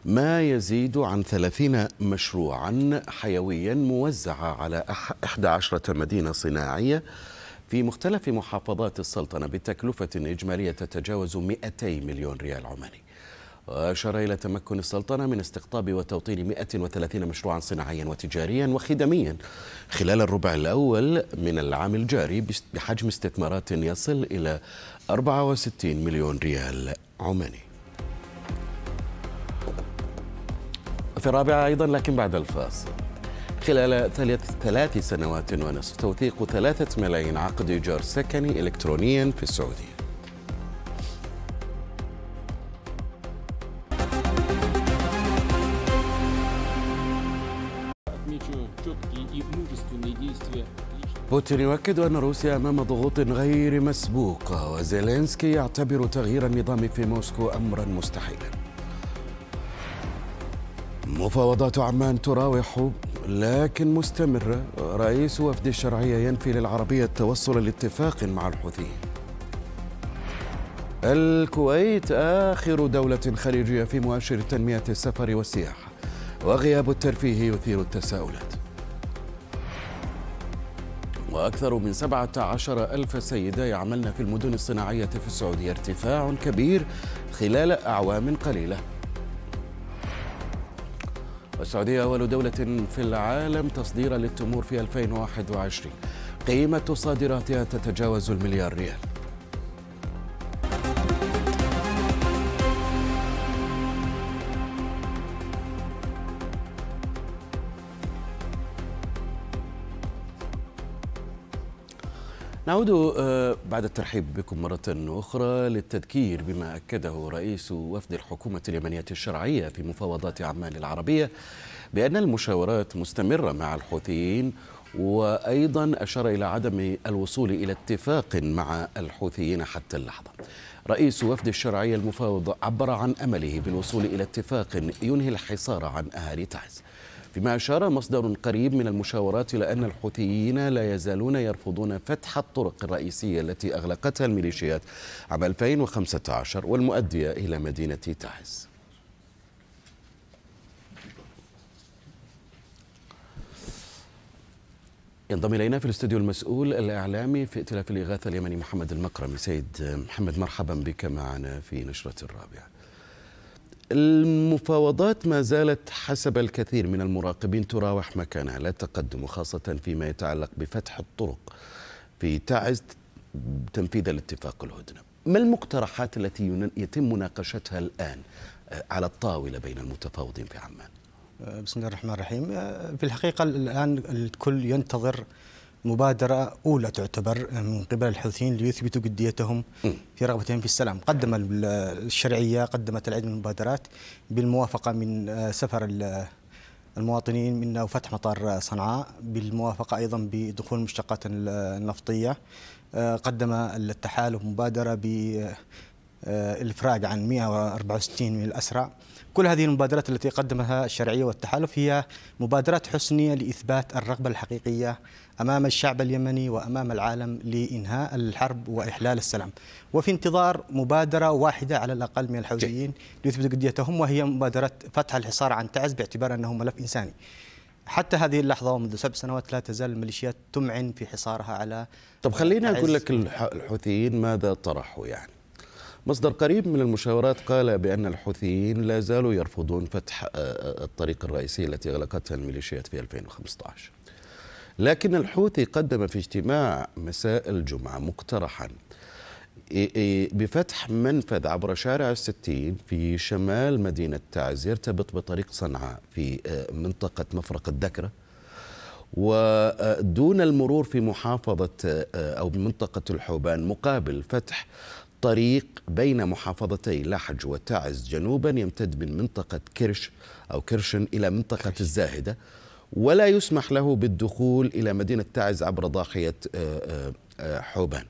Speaker 1: ما يزيد عن 30 مشروعا حيويا موزعة على 11 مدينة صناعية. في مختلف محافظات السلطنة بتكلفة إجمالية تتجاوز 200 مليون ريال عماني وأشار إلى تمكن السلطنة من استقطاب وتوطين 130 مشروعا صناعيا وتجاريا وخدميا خلال الربع الأول من العام الجاري بحجم استثمارات يصل إلى 64 مليون ريال عماني. في الرابعة أيضا لكن بعد الفاصل. خلال ثلاث سنوات ونصف توثيق ثلاثة ملايين عقد إيجار سكني إلكترونيا في السعودية. بوتين يؤكد أن روسيا أمام ضغوط غير مسبوقة وزيلينسكي يعتبر تغيير النظام في موسكو أمرا مستحيلا. مفاوضات عمان تراوح لكن مستمرة رئيس وفد الشرعية ينفي للعربية التوصل لاتفاق مع الحوثيين. الكويت آخر دولة خليجية في مؤشر تنمية السفر والسياحة وغياب الترفيه يثير التساؤلات. وأكثر من 17 ألف سيدة يعملن في المدن الصناعية في السعودية ارتفاع كبير خلال أعوام قليلة. والسعودية أول دولة في العالم تصديرا للتمور في 2021 قيمة صادراتها تتجاوز المليار ريال. نعود بعد الترحيب بكم مرة أخرى للتذكير بما أكده رئيس وفد الحكومة اليمنية الشرعية في مفاوضات عمان العربية بأن المشاورات مستمرة مع الحوثيين وأيضا أشار إلى عدم الوصول إلى اتفاق مع الحوثيين حتى اللحظة. رئيس وفد الشرعية المفاوض عبر عن أمله بالوصول إلى اتفاق ينهي الحصار عن أهالي تعز. فيما أشار مصدر قريب من المشاورات إلى أن الحوثيين لا يزالون يرفضون فتح الطرق الرئيسية التي أغلقتها الميليشيات عام 2015 والمؤدية إلى مدينة تعز. ينضم إلينا في الاستوديو المسؤول الإعلامي في ائتلاف الإغاثة اليمني محمد المكرمي سيد محمد مرحبا بك معنا في نشرة الرابعة. المفاوضات ما زالت حسب الكثير من المراقبين تراوح مكانها لا تقدم وخاصة فيما يتعلق بفتح الطرق في تعز تنفيذ الاتفاق الهدنة. ما المقترحات التي يتم مناقشتها الآن على الطاولة بين المتفاوضين في عمان؟
Speaker 9: بسم الله الرحمن الرحيم. في الحقيقة الآن الكل ينتظر مبادرة أولى تعتبر من قبل الحوثيين ليثبتوا جديتهم في رغبتهم في السلام. قدم الشرعية قدمت العديد من المبادرات بالموافقة من سفر المواطنين من وفتح مطار صنعاء بالموافقة أيضا بدخول المشتقات النفطية. قدم التحالف مبادرة بالإفراج عن 164 من الأسرى. كل هذه المبادرات التي قدمها الشرعية والتحالف هي مبادرات حسنية لإثبات الرغبة الحقيقية أمام الشعب اليمني وأمام العالم لإنهاء الحرب وإحلال السلام. وفي انتظار مبادرة واحدة على الأقل من الحوثيين ليثبتوا قضيتهم وهي مبادرة فتح الحصار عن تعز باعتبار أنه ملف إنساني. حتى هذه اللحظة ومنذ سبع سنوات لا تزال الميليشيات تمعن في حصارها على
Speaker 1: طب خليني أقول لك الحوثيين ماذا طرحوا يعني؟ مصدر قريب من المشاورات قال بأن الحوثيين لا زالوا يرفضون فتح الطريق الرئيسي التي أغلقتها الميليشيات في 2015 لكن الحوثي قدم في اجتماع مساء الجمعة مقترحا بفتح منفذ عبر شارع الستين في شمال مدينة تعز يرتبط بطريق صنعاء في منطقة مفرق الذكرة ودون المرور في محافظة أو بمنطقة الحوبان مقابل فتح طريق بين محافظتي لحج وتعز جنوبا يمتد من منطقة كرش أو كرشن إلى منطقة الزاهدة ولا يسمح له بالدخول إلى مدينة تعز عبر ضاحية حوبان.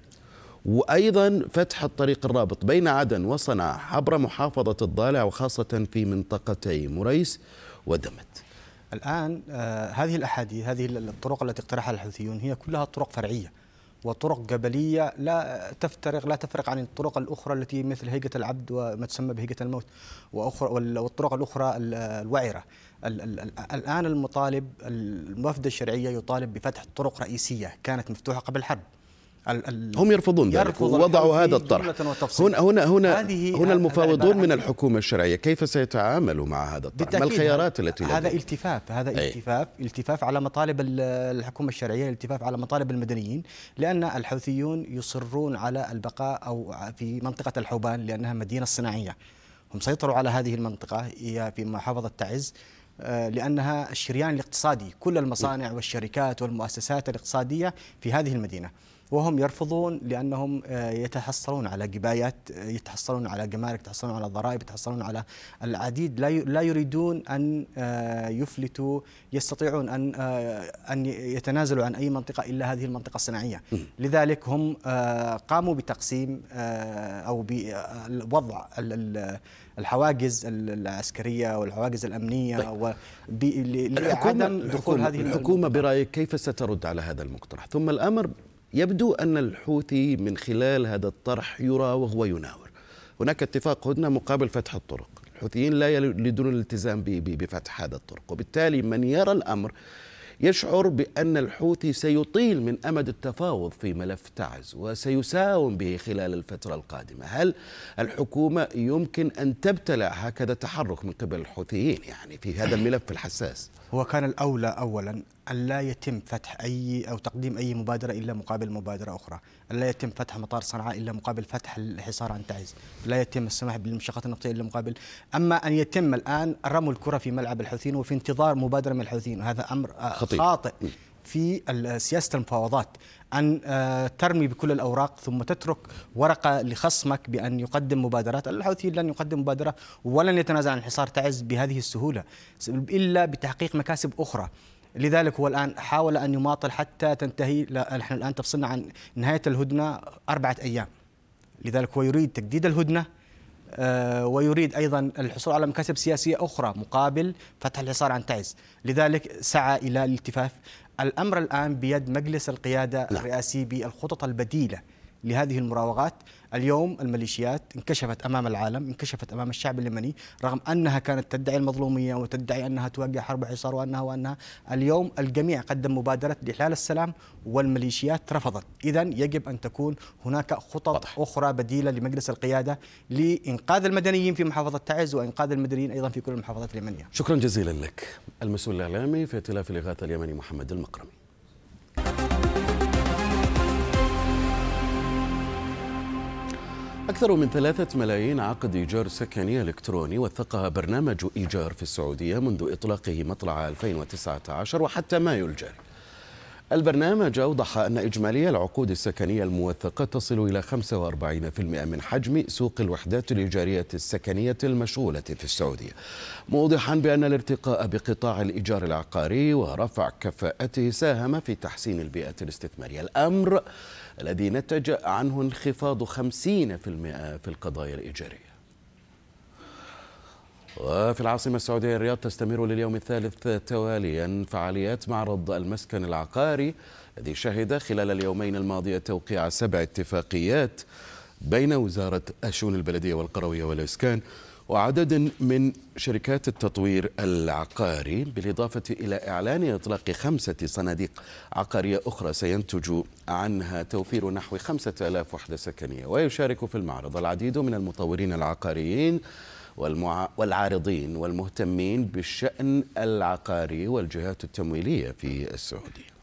Speaker 1: وأيضا فتح الطريق الرابط بين عدن وصنعاء عبر محافظة الضالع وخاصة في منطقتي مريس ودمت.
Speaker 9: الآن آه هذه الأحاديث هذه الطرق التي اقترحها الحوثيون هي كلها طرق فرعية. وطرق جبلية لا تفترق لا تفرق عن الطرق الأخرى التي مثل هيئة العبد وما تسمى بهيئة الموت وأخرى والطرق الأخرى الوعرة. الآن المطالب الوفد الشرعية يطالب بفتح طرق رئيسية كانت مفتوحة قبل الحرب.
Speaker 1: هم يرفضون ذلك ووضعوا هذا الطرح. هنا هنا هنا هنا المفاوضون من الحكومة الشرعية. كيف سيتعاملوا مع هذا الطرح؟ ما الخيارات التي
Speaker 9: هذا التفاف هذا أي. التفاف التفاف على مطالب الحكومة الشرعية التفاف على مطالب المدنيين لأن الحوثيون يصرون على البقاء أو في منطقة الحوبان لأنها مدينة صناعية. هم سيطروا على هذه المنطقة هي في محافظة تعز آه، لأنها الشريان الاقتصادي. كل المصانع والشركات والمؤسسات الاقتصادية في هذه المدينة. وهم يرفضون لأنهم آه، يتحصلون على جبايات آه، يتحصلون على جمارك يتحصلون على ضرائب يتحصلون على العديد. لا لا يريدون أن آه، يفلتوا يستطيعون أن أن يتنازلوا عن أي منطقة إلا هذه المنطقة الصناعية. لذلك هم قاموا بتقسيم أو بوضع الحواجز العسكرية والحواجز الأمنية
Speaker 1: طيب. لعدم دخول هذه الحكومة برأيك كيف سترد على هذا المقترح؟ ثم الأمر يبدو أن الحوثي من خلال هذا الطرح يرى وهو يناور. هناك اتفاق هدنة مقابل فتح الطرق. الحوثيين لا يريدون الالتزام بفتح هذا الطرق. وبالتالي من يرى الأمر يشعر بأن الحوثي سيطيل من أمد التفاوض في ملف تعز وسيساوم به خلال الفترة القادمة. هل الحكومة يمكن أن تبتلع؟ هكذا تحرك من قبل الحوثيين يعني في هذا الملف الحساس.
Speaker 9: هو كان الأولى أولا أن لا يتم فتح أي أو تقديم أي مبادرة إلا مقابل مبادرة أخرى. أن لا يتم فتح مطار صنعاء إلا مقابل فتح الحصار عن تعز. لا يتم السماح بالمنشقات النفطية إلا مقابل. أما أن يتم الآن رموا الكرة في ملعب الحوثيين وفي انتظار مبادرة من الحوثيين. وهذا أمر آه، خطير. خاطئ في سياسة المفاوضات. أن آه، ترمي بكل الأوراق ثم تترك ورقة لخصمك بأن يقدم مبادرات. الحوثي لن يقدم مبادرة ولن يتنازل عن حصار تعز بهذه السهولة إلا بتحقيق مكاسب أخرى. لذلك هو الآن حاول أن يماطل حتى تنتهي نحن الآن تفصلنا عن نهاية الهدنة أربعة أيام. لذلك هو يريد تجديد الهدنة ويريد أيضا الحصول على مكاسب سياسية أخرى مقابل فتح الحصار عن تعز، لذلك سعى إلى الالتفاف الأمر الآن بيد مجلس القيادة لا. الرئاسي بالخطط البديلة لهذه المراوغات. اليوم الميليشيات انكشفت أمام العالم انكشفت أمام الشعب اليمني رغم أنها كانت تدعي المظلومية وتدعي أنها توقع حرب حصار وأنها وأنها. اليوم الجميع قدم مبادرة لإحلال السلام والميليشيات رفضت. اذا يجب أن تكون هناك خطط واضح. أخرى بديلة لمجلس القيادة لإنقاذ المدنيين في محافظة تعز وإنقاذ المدنيين أيضا في كل المحافظات اليمنيه
Speaker 1: شكرا جزيلا لك. المسؤول الإعلامي في ائتلاف الاغاثه اليمني محمد المقرمي. أكثر من ثلاثة ملايين عقد إيجار سكني إلكتروني وثقها برنامج إيجار في السعودية منذ إطلاقه مطلع 2019 وحتى مايو الجاري. البرنامج أوضح أن إجمالي العقود السكنية الموثقة تصل إلى 45% من حجم سوق الوحدات الإيجارية السكنية المشغولة في السعودية موضحا بأن الارتقاء بقطاع الإيجار العقاري ورفع كفاءته ساهم في تحسين البيئة الاستثمارية. الأمر الذي نتج عنه انخفاض 50% في القضايا الإيجارية. وفي العاصمة السعودية الرياض تستمر لليوم الثالث تواليا فعاليات معرض المسكن العقاري الذي شهد خلال اليومين الماضية توقيع سبع اتفاقيات بين وزارة الشؤون البلدية والقروية والإسكان وعدد من شركات التطوير العقاري بالإضافة إلى إعلان إطلاق خمسة صناديق عقارية أخرى سينتج عنها توفير نحو خمسة ألاف وحدة سكنية. ويشارك في المعرض العديد من المطورين العقاريين والمع... والعارضين والمهتمين بالشأن العقاري والجهات التمويلية في السعودية.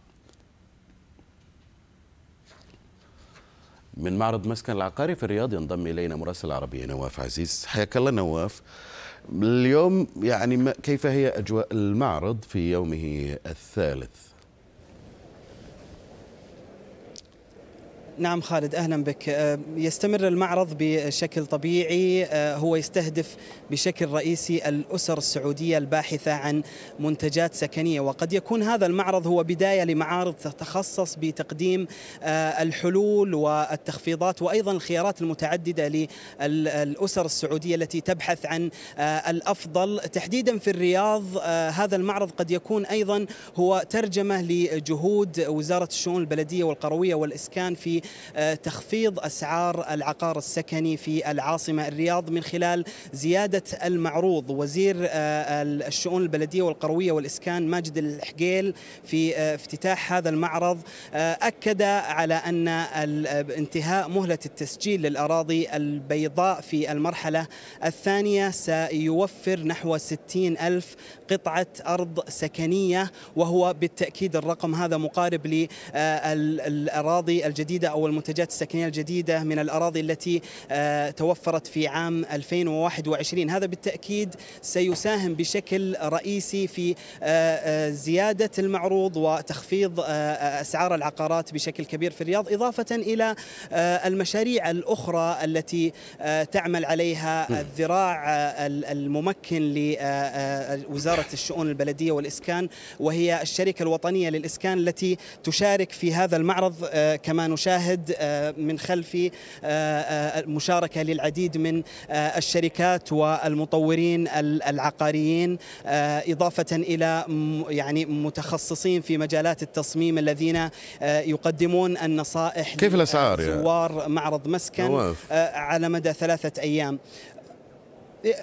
Speaker 1: من معرض مسكن العقاري في الرياض ينضم إلينا مراسل العربيه نواف عزيز. حياك الله نواف. اليوم يعني كيف هي أجواء المعرض في يومه الثالث؟
Speaker 10: نعم خالد أهلا بك. آه، يستمر المعرض بشكل طبيعي. آه، هو يستهدف بشكل رئيسي الأسر السعودية الباحثة عن منتجات سكنية. وقد يكون هذا المعرض هو بداية لمعارض تتخصص بتقديم آه، الحلول والتخفيضات وأيضا الخيارات المتعددة للأسر السعودية التي تبحث عن الأفضل. تحديدا في الرياض هذا المعرض قد يكون أيضا هو ترجمة لجهود وزارة الشؤون البلدية والقروية والإسكان في تخفيض أسعار العقار السكني في العاصمة الرياض من خلال زيادة المعروض. وزير آه، الشؤون البلدية والقروية والإسكان ماجد الحقيل في آه، افتتاح هذا المعرض أكد على أن انتهاء مهلة التسجيل للأراضي البيضاء في المرحلة الثانية سيوفر نحو 60 ألف قطعة أرض سكنية وهو بالتأكيد الرقم هذا مقارب للأراضي الجديدة أو المنتجات السكنية الجديدة من الأراضي التي توفرت في عام 2021 هذا بالتأكيد سيساهم بشكل رئيسي في زيادة المعروض وتخفيض أسعار العقارات بشكل كبير في الرياض إضافة إلى المشاريع الأخرى التي تعمل عليها الذراع الممكن لوزارة الشؤون البلدية والإسكان وهي الشركة الوطنية للإسكان التي تشارك في هذا المعرض كما نشاهد من خلف مشاركة للعديد من الشركات والمطورين العقاريين إضافة إلى يعني متخصصين في مجالات التصميم الذين يقدمون النصائح
Speaker 1: كيف الأسعار
Speaker 10: زوار معرض مسكن. على مدى ثلاثة أيام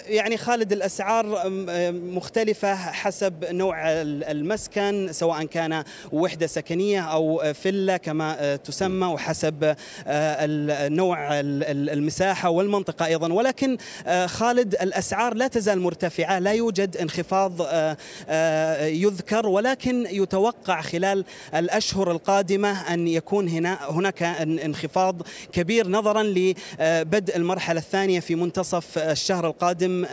Speaker 10: يعني خالد الأسعار مختلفة حسب نوع المسكن سواء كان وحدة سكنية أو فيلا كما تسمى وحسب نوع المساحة والمنطقة أيضا. ولكن خالد الأسعار لا تزال مرتفعة لا يوجد انخفاض يذكر ولكن يتوقع خلال الأشهر القادمة أن يكون هنا هناك انخفاض كبير نظرا لبدء المرحلة الثانية في منتصف الشهر القادم. القادم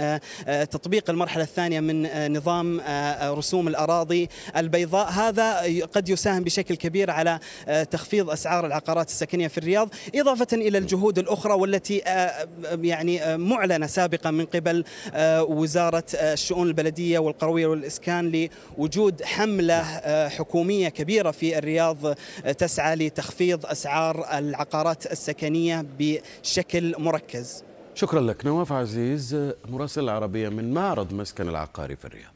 Speaker 10: تطبيق المرحلة الثانية من نظام رسوم الأراضي البيضاء. هذا قد يساهم بشكل كبير على تخفيض أسعار العقارات السكنية في الرياض إضافة إلى الجهود الأخرى والتي يعني معلنة سابقا من قبل وزارة الشؤون البلدية والقروية والإسكان لوجود حملة حكومية كبيرة في الرياض تسعى لتخفيض أسعار العقارات السكنية بشكل مركز.
Speaker 1: شكرا لك. نواف عزيز مراسل العربية من معرض مسكن العقاري في الرياض.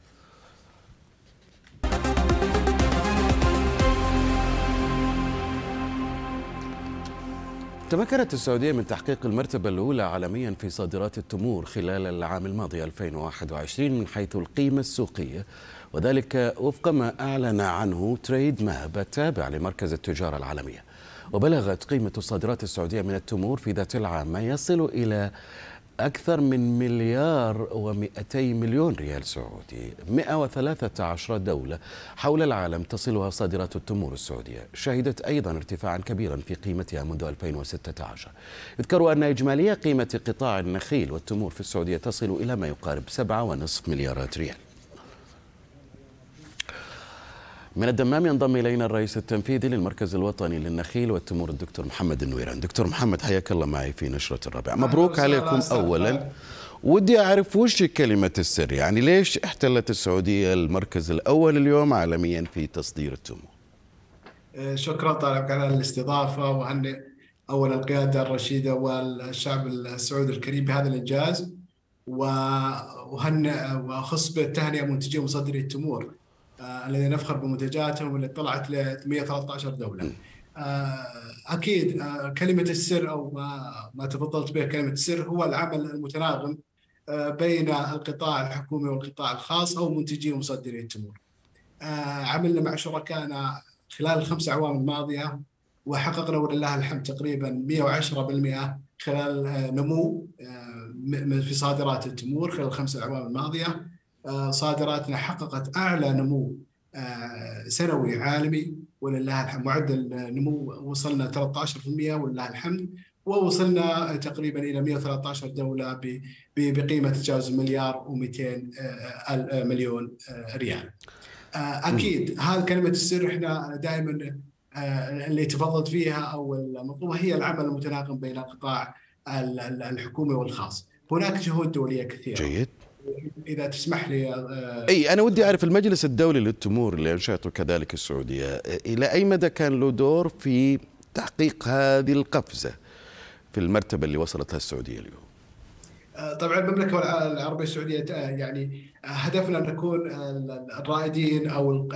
Speaker 1: تمكنت السعودية من تحقيق المرتبة الأولى عالميا في صادرات التمور خلال العام الماضي 2021 من حيث القيمة السوقية. وذلك وفق ما أعلن عنه تريد ماب التابع لمركز التجارة العالمية. وبلغت قيمة الصادرات السعودية من التمور في ذات العام ما يصل إلى أكثر من مليار و200 مليون ريال سعودي. 113 دولة حول العالم تصلها صادرات التمور السعودية. شهدت أيضا ارتفاعا كبيرا في قيمتها منذ 2016 يذكر أن إجمالية قيمة قطاع النخيل والتمور في السعودية تصل إلى ما يقارب 7.5 مليارات ريال. من الدمام ينضم إلينا الرئيس التنفيذي للمركز الوطني للنخيل والتمور الدكتور محمد النويران. دكتور محمد حياك الله معي في نشرة الرابع. مبروك عليكم اولا. ودي أعرف وش كلمة السر؟ يعني ليش احتلت السعودية المركز الأول اليوم عالميا في تصدير التمور
Speaker 11: شكرا طارق على الاستضافة وهنئ اولا القيادة الرشيدة والشعب السعودي الكريم بهذا الإنجاز. وهنئ وأخص بالتهنئة منتجي ومصدري التمور. الذين نفخر بمنتجاتهم اللي طلعت ل 113 دولة. أكيد كلمة السر أو ما ما تفضلت به كلمة السر هو العمل المتناغم بين القطاع الحكومي والقطاع الخاص أو منتجي ومصدري التمور. عملنا مع شركائنا خلال الخمس أعوام الماضية وحققنا ولله الحمد تقريبا 110% خلال نمو في صادرات التمور خلال الخمس أعوام الماضية صادراتنا حققت أعلى نمو سنوي عالمي ولله الحمد معدل نمو وصلنا 13% ولله الحمد ووصلنا تقريبا إلى 113 دولة بقيمة تجاوز مليار و200 مليون ريال. أكيد هذه كلمة السر إحنا دائما اللي تفضلت فيها أو المطلوبه هي العمل المتناغم بين القطاع الحكومي والخاص. هناك جهود دولية كثيرة.
Speaker 1: جيد.
Speaker 11: إذا تسمح لي
Speaker 1: أي أنا ودي أعرف المجلس الدولي للتمور اللي أنشأته كذلك السعودية إلى أي مدى كان له دور في تحقيق هذه القفزة في المرتبة اللي وصلت لها السعودية اليوم؟
Speaker 11: طبعا المملكة العربية السعودية يعني هدفنا أن نكون الرائدين أو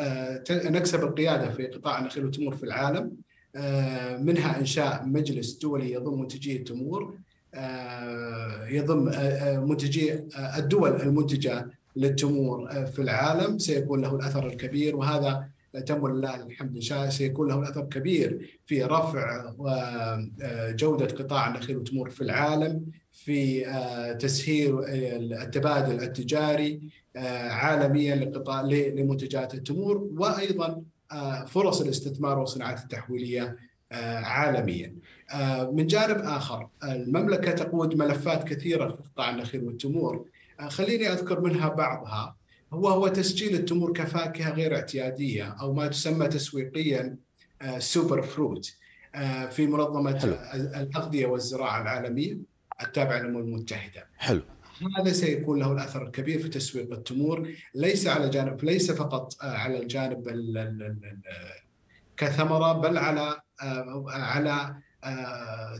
Speaker 11: نكسب القيادة في قطاع النخيل والتمور في العالم منها إنشاء مجلس دولي يضم منتجي التمور يضم منتجي الدول المنتجة للتمور في العالم سيكون له الأثر الكبير وهذا تم ولله الحمد سيكون له اثر كبير في رفع جودة قطاع النخيل والتمور في العالم في تسهيل التبادل التجاري عالميا لقطاع لمنتجات التمور وأيضا فرص الاستثمار والصناعات التحويلية عالميا. من جانب آخر المملكة تقود ملفات كثيرة في قطاع النخيل والتمور خليني أذكر منها بعضها هو هو تسجيل التمور كفاكهة غير اعتيادية أو ما تسمى تسويقيا سوبر فروت في منظمة حلو. الأغذية والزراعة العالمية التابعة للأمم المتحدة.
Speaker 1: حلو.
Speaker 11: هذا سيكون له الأثر الكبير في تسويق التمور ليس على جانب ليس فقط على الجانب ال ال ال كثمرة بل على على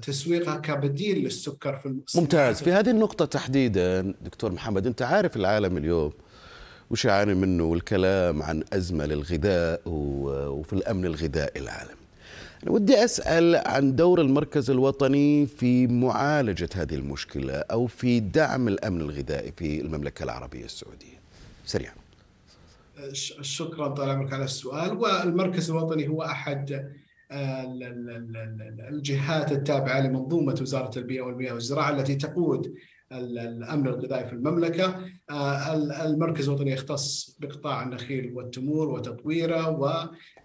Speaker 11: تسويقها كبديل للسكر في
Speaker 1: ممتاز. في هذه النقطة تحديدا دكتور محمد أنت عارف العالم اليوم وش يعاني منه والكلام عن أزمة للغذاء وفي الأمن الغذائي العالمي. أنا ودي أسأل عن دور المركز الوطني في معالجة هذه المشكلة أو في دعم الأمن الغذائي في المملكة العربية السعودية. سريعا.
Speaker 11: شكرا طال عمرك على السؤال. والمركز الوطني هو أحد الجهات التابعة لمنظومة وزارة البيئة والمياه والزراعة التي تقود الأمن الغذائي في المملكة. المركز الوطني يختص بقطاع النخيل والتمور وتطويره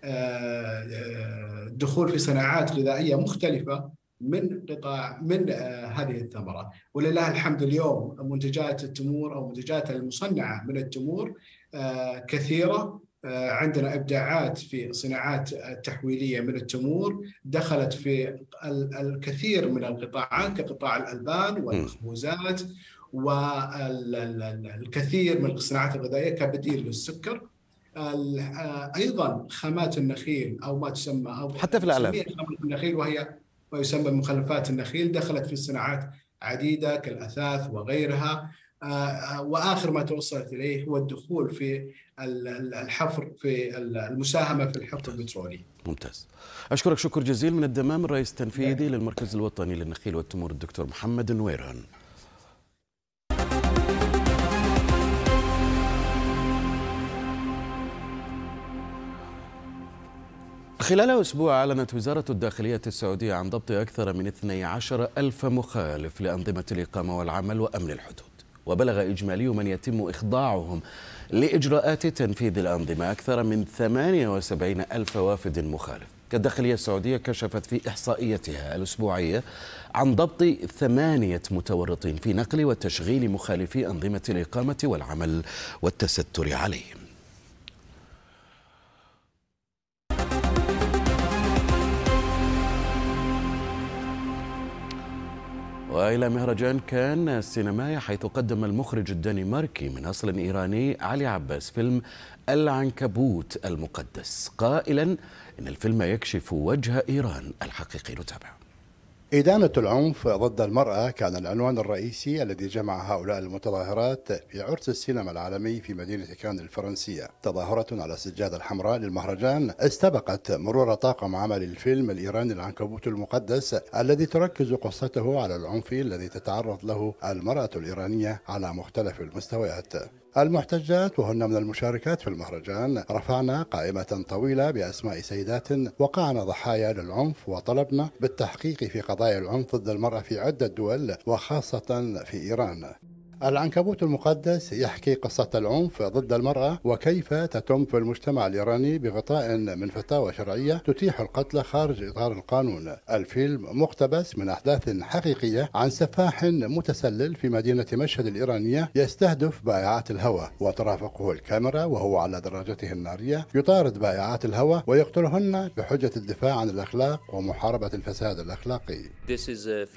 Speaker 11: والدخول في صناعات غذائية مختلفة من قطاع من هذه الثمره ولله الحمد اليوم منتجات التمور أو منتجات المصنعة من التمور كثيرة. عندنا إبداعات في صناعات تحويلية من التمور دخلت في الكثير من القطاعات كقطاع الألبان والمخبوزات والكثير من الصناعات الغذائية كبديل للسكر. أيضا خامات النخيل أو ما تسمى أو
Speaker 1: حتى في الأعلاف.
Speaker 11: خامات النخيل وهي ما يسمى مخلفات النخيل دخلت في صناعات عديدة كالأثاث وغيرها. وآخر ما توصلت إليه هو الدخول في الحفر في المساهمة في الحفر البترولي.
Speaker 1: ممتاز. أشكرك شكر جزيل من الدمام الرئيس التنفيذي للمركز الوطني للنخيل والتمور الدكتور محمد نويران. خلال أسبوع أعلنت وزارة الداخلية السعودية عن ضبط أكثر من 12 ألف مخالف لأنظمة الإقامة والعمل وأمن الحدود وبلغ إجمالي من يتم إخضاعهم لإجراءات تنفيذ الأنظمة أكثر من 78 ألف وافد مخالف. الداخلية السعودية كشفت في إحصائيتها الأسبوعية عن ضبط ثمانية متورطين في نقل وتشغيل مخالفي أنظمة الإقامة والعمل والتستر عليهم. والى مهرجان كان السينمائي حيث قدم المخرج الدنماركي من أصل إيراني علي عباس فيلم العنكبوت المقدس. قائلا إن الفيلم يكشف وجه إيران الحقيقي. نتابع.
Speaker 12: إدانة العنف ضد المرأة كان العنوان الرئيسي الذي جمع هؤلاء المتظاهرات في عرس السينما العالمي في مدينة كان الفرنسية. تظاهرة على السجادة الحمراء للمهرجان استبقت مرور طاقم عمل الفيلم الإيراني العنكبوت المقدس الذي تركز قصته على العنف الذي تتعرض له المرأة الإيرانية على مختلف المستويات. المحتجات وهن من المشاركات في المهرجان. رفعنا قائمة طويلة بأسماء سيدات وقعن ضحايا للعنف وطلبنا بالتحقيق في قضايا العنف ضد المرأة في عدة دول وخاصة في إيران. العنكبوت المقدس يحكي قصة العنف ضد المرأة وكيف تتم في المجتمع الإيراني بغطاء من فتاوى شرعية تتيح القتل خارج إطار القانون. الفيلم مقتبس من أحداث حقيقية عن سفاح متسلل في مدينة مشهد الإيرانية يستهدف بائعات الهوى وترافقه الكاميرا وهو على دراجته النارية. يطارد بائعات الهوى ويقتلهن بحجة الدفاع عن الأخلاق ومحاربة الفساد الأخلاقي.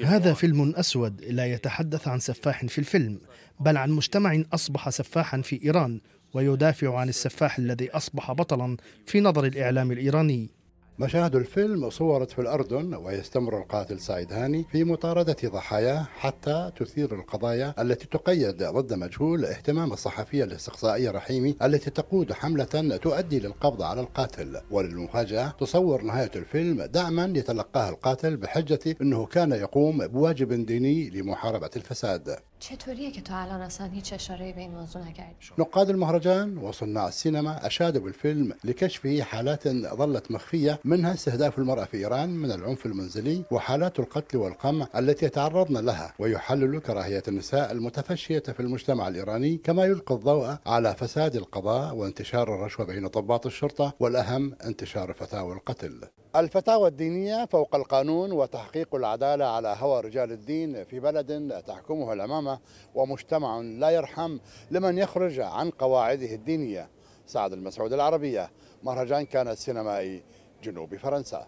Speaker 13: هذا فيلم أسود لا يتحدث عن سفاح في الفيلم. بل عن مجتمع أصبح سفاحا في إيران ويدافع عن السفاح الذي أصبح بطلا في نظر الإعلام الإيراني.
Speaker 12: مشاهد الفيلم صورت في الأردن ويستمر القاتل سعيد هاني في مطاردة ضحاياه حتى تثير القضايا التي تقيد ضد مجهول اهتمام الصحفية الاستقصائية رحيمي التي تقود حملة تؤدي للقبض على القاتل. وللمفاجأة تصور نهاية الفيلم دعما يتلقاه القاتل بحجة أنه كان يقوم بواجب ديني لمحاربة الفساد.
Speaker 14: چطوریه که تا الان أصلا هیچ اشاره به این موضوع نکردیم
Speaker 12: نقاد المهرجان وصناع السينما أشادوا بالفيلم لكشف حالات ظلت مخفية منها استهداف المرأة في إيران من العنف المنزلي وحالات القتل والقمع التي يتعرضن لها ويحلل كراهية النساء المتفشية في المجتمع الإيراني كما يلقي الضوء على فساد القضاء وانتشار الرشوة بين ضباط الشرطة والأهم انتشار فتاوى القتل. الفتاوى الدينية فوق القانون وتحقيق العدالة على هوى رجال الدين في بلد تحكمه الأمامة ومجتمع لا يرحم لمن يخرج عن قواعده الدينية. سعد المسعود العربية مهرجان كان السينمائي جنوب فرنسا.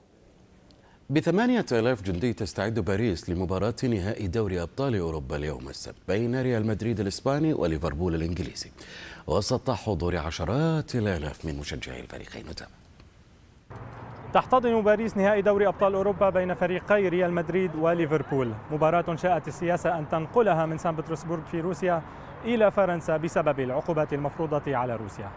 Speaker 1: بثمانية آلاف جندي تستعد باريس لمباراة نهائي دوري أبطال أوروبا اليوم السبت بين ريال مدريد الإسباني وليفربول الإنجليزي. وسط حضور عشرات الآلاف من مشجعي الفريقين. نتابع
Speaker 15: تحتضن باريس نهائي دوري أبطال أوروبا بين فريقي ريال مدريد وليفربول. مباراة شاءت السياسة أن تنقلها من سان بطرسبورغ في روسيا إلى فرنسا بسبب العقوبات المفروضة على روسيا.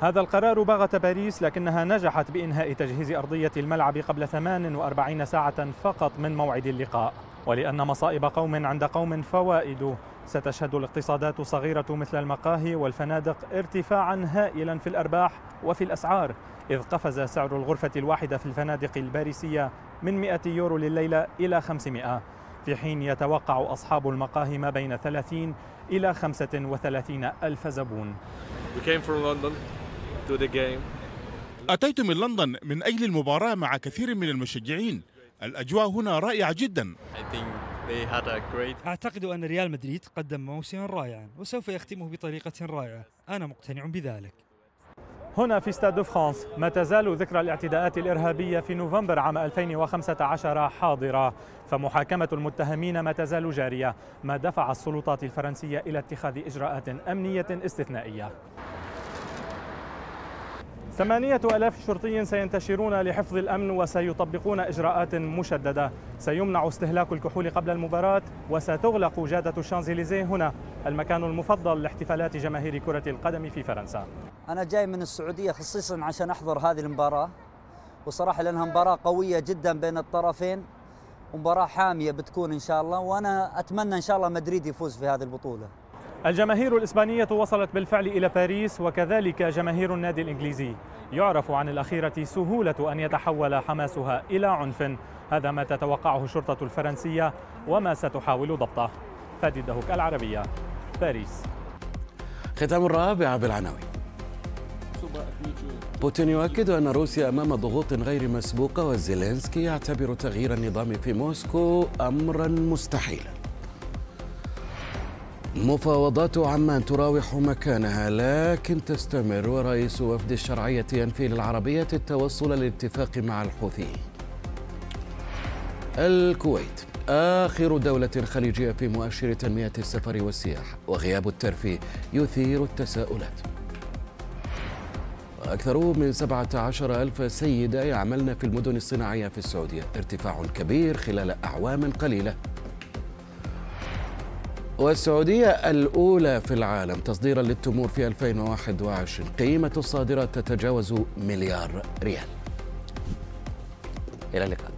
Speaker 15: هذا القرار بغت باريس لكنها نجحت بإنهاء تجهيز أرضية الملعب قبل 48 ساعة فقط من موعد اللقاء. ولأن مصائب قوم عند قوم فوائد ستشهد الاقتصادات صغيرة مثل المقاهي والفنادق ارتفاعا هائلا في الأرباح وفي الأسعار إذ قفز سعر الغرفة الواحدة في الفنادق الباريسية من 100 يورو لليلة إلى 500 في حين يتوقع أصحاب المقاهي ما بين 30 إلى 35 ألف زبون.
Speaker 16: We came from London to the game.
Speaker 17: أتيت من لندن من أجل المباراة مع كثير من المشجعين. الأجواء هنا رائعة جدا.
Speaker 18: أعتقد أن ريال مدريد قدم موسما رائعا وسوف يختمه بطريقة رائعة. أنا مقتنع بذلك.
Speaker 15: هنا في ستاد فرانس ما تزال ذكرى الاعتداءات الإرهابية في نوفمبر عام 2015 حاضرة. فمحاكمة المتهمين ما تزال جارية ما دفع السلطات الفرنسية إلى اتخاذ إجراءات أمنية استثنائية. ثمانية ألاف شرطي سينتشرون لحفظ الأمن وسيطبقون إجراءات مشددة. سيمنع استهلاك الكحول قبل المباراة وستغلق جادة الشانزليزيه هنا. المكان المفضل لاحتفالات جماهير كرة القدم في فرنسا.
Speaker 19: أنا جاي من السعودية خصيصا عشان أحضر هذه المباراة. وصراحة لأنها مباراة قوية جدا بين الطرفين. ومباراة حامية بتكون إن شاء الله وأنا أتمنى إن شاء الله مدريد يفوز في هذه البطولة.
Speaker 15: الجماهير الإسبانية وصلت بالفعل إلى باريس وكذلك جماهير النادي الإنجليزي. يعرف عن الأخيرة سهولة أن يتحول حماسها إلى عنف. هذا ما تتوقعه الشرطة الفرنسية وما ستحاول ضبطه. فادي الدهوك العربية باريس.
Speaker 1: ختام الرابعة بالعناوين. بوتين يؤكد أن روسيا أمام ضغوط غير مسبوقة وزيلينسكي يعتبر تغيير النظام في موسكو أمرا مستحيلا. مفاوضات عمان تراوح مكانها لكن تستمر ورئيس وفد الشرعية ينفي للعربية التوصل للاتفاق مع الحوثيين الكويت آخر دولة خليجية في مؤشر تنمية السفر والسياحة وغياب الترفيه يثير التساؤلات. أكثر من 17 ألف سيدة يعملن في المدن الصناعية في السعودية ارتفاع كبير خلال أعوام قليلة. والسعودية الأولى في العالم تصديرا للتمور في 2021 قيمة الصادرات تتجاوز مليار ريال. إلى اللقاء.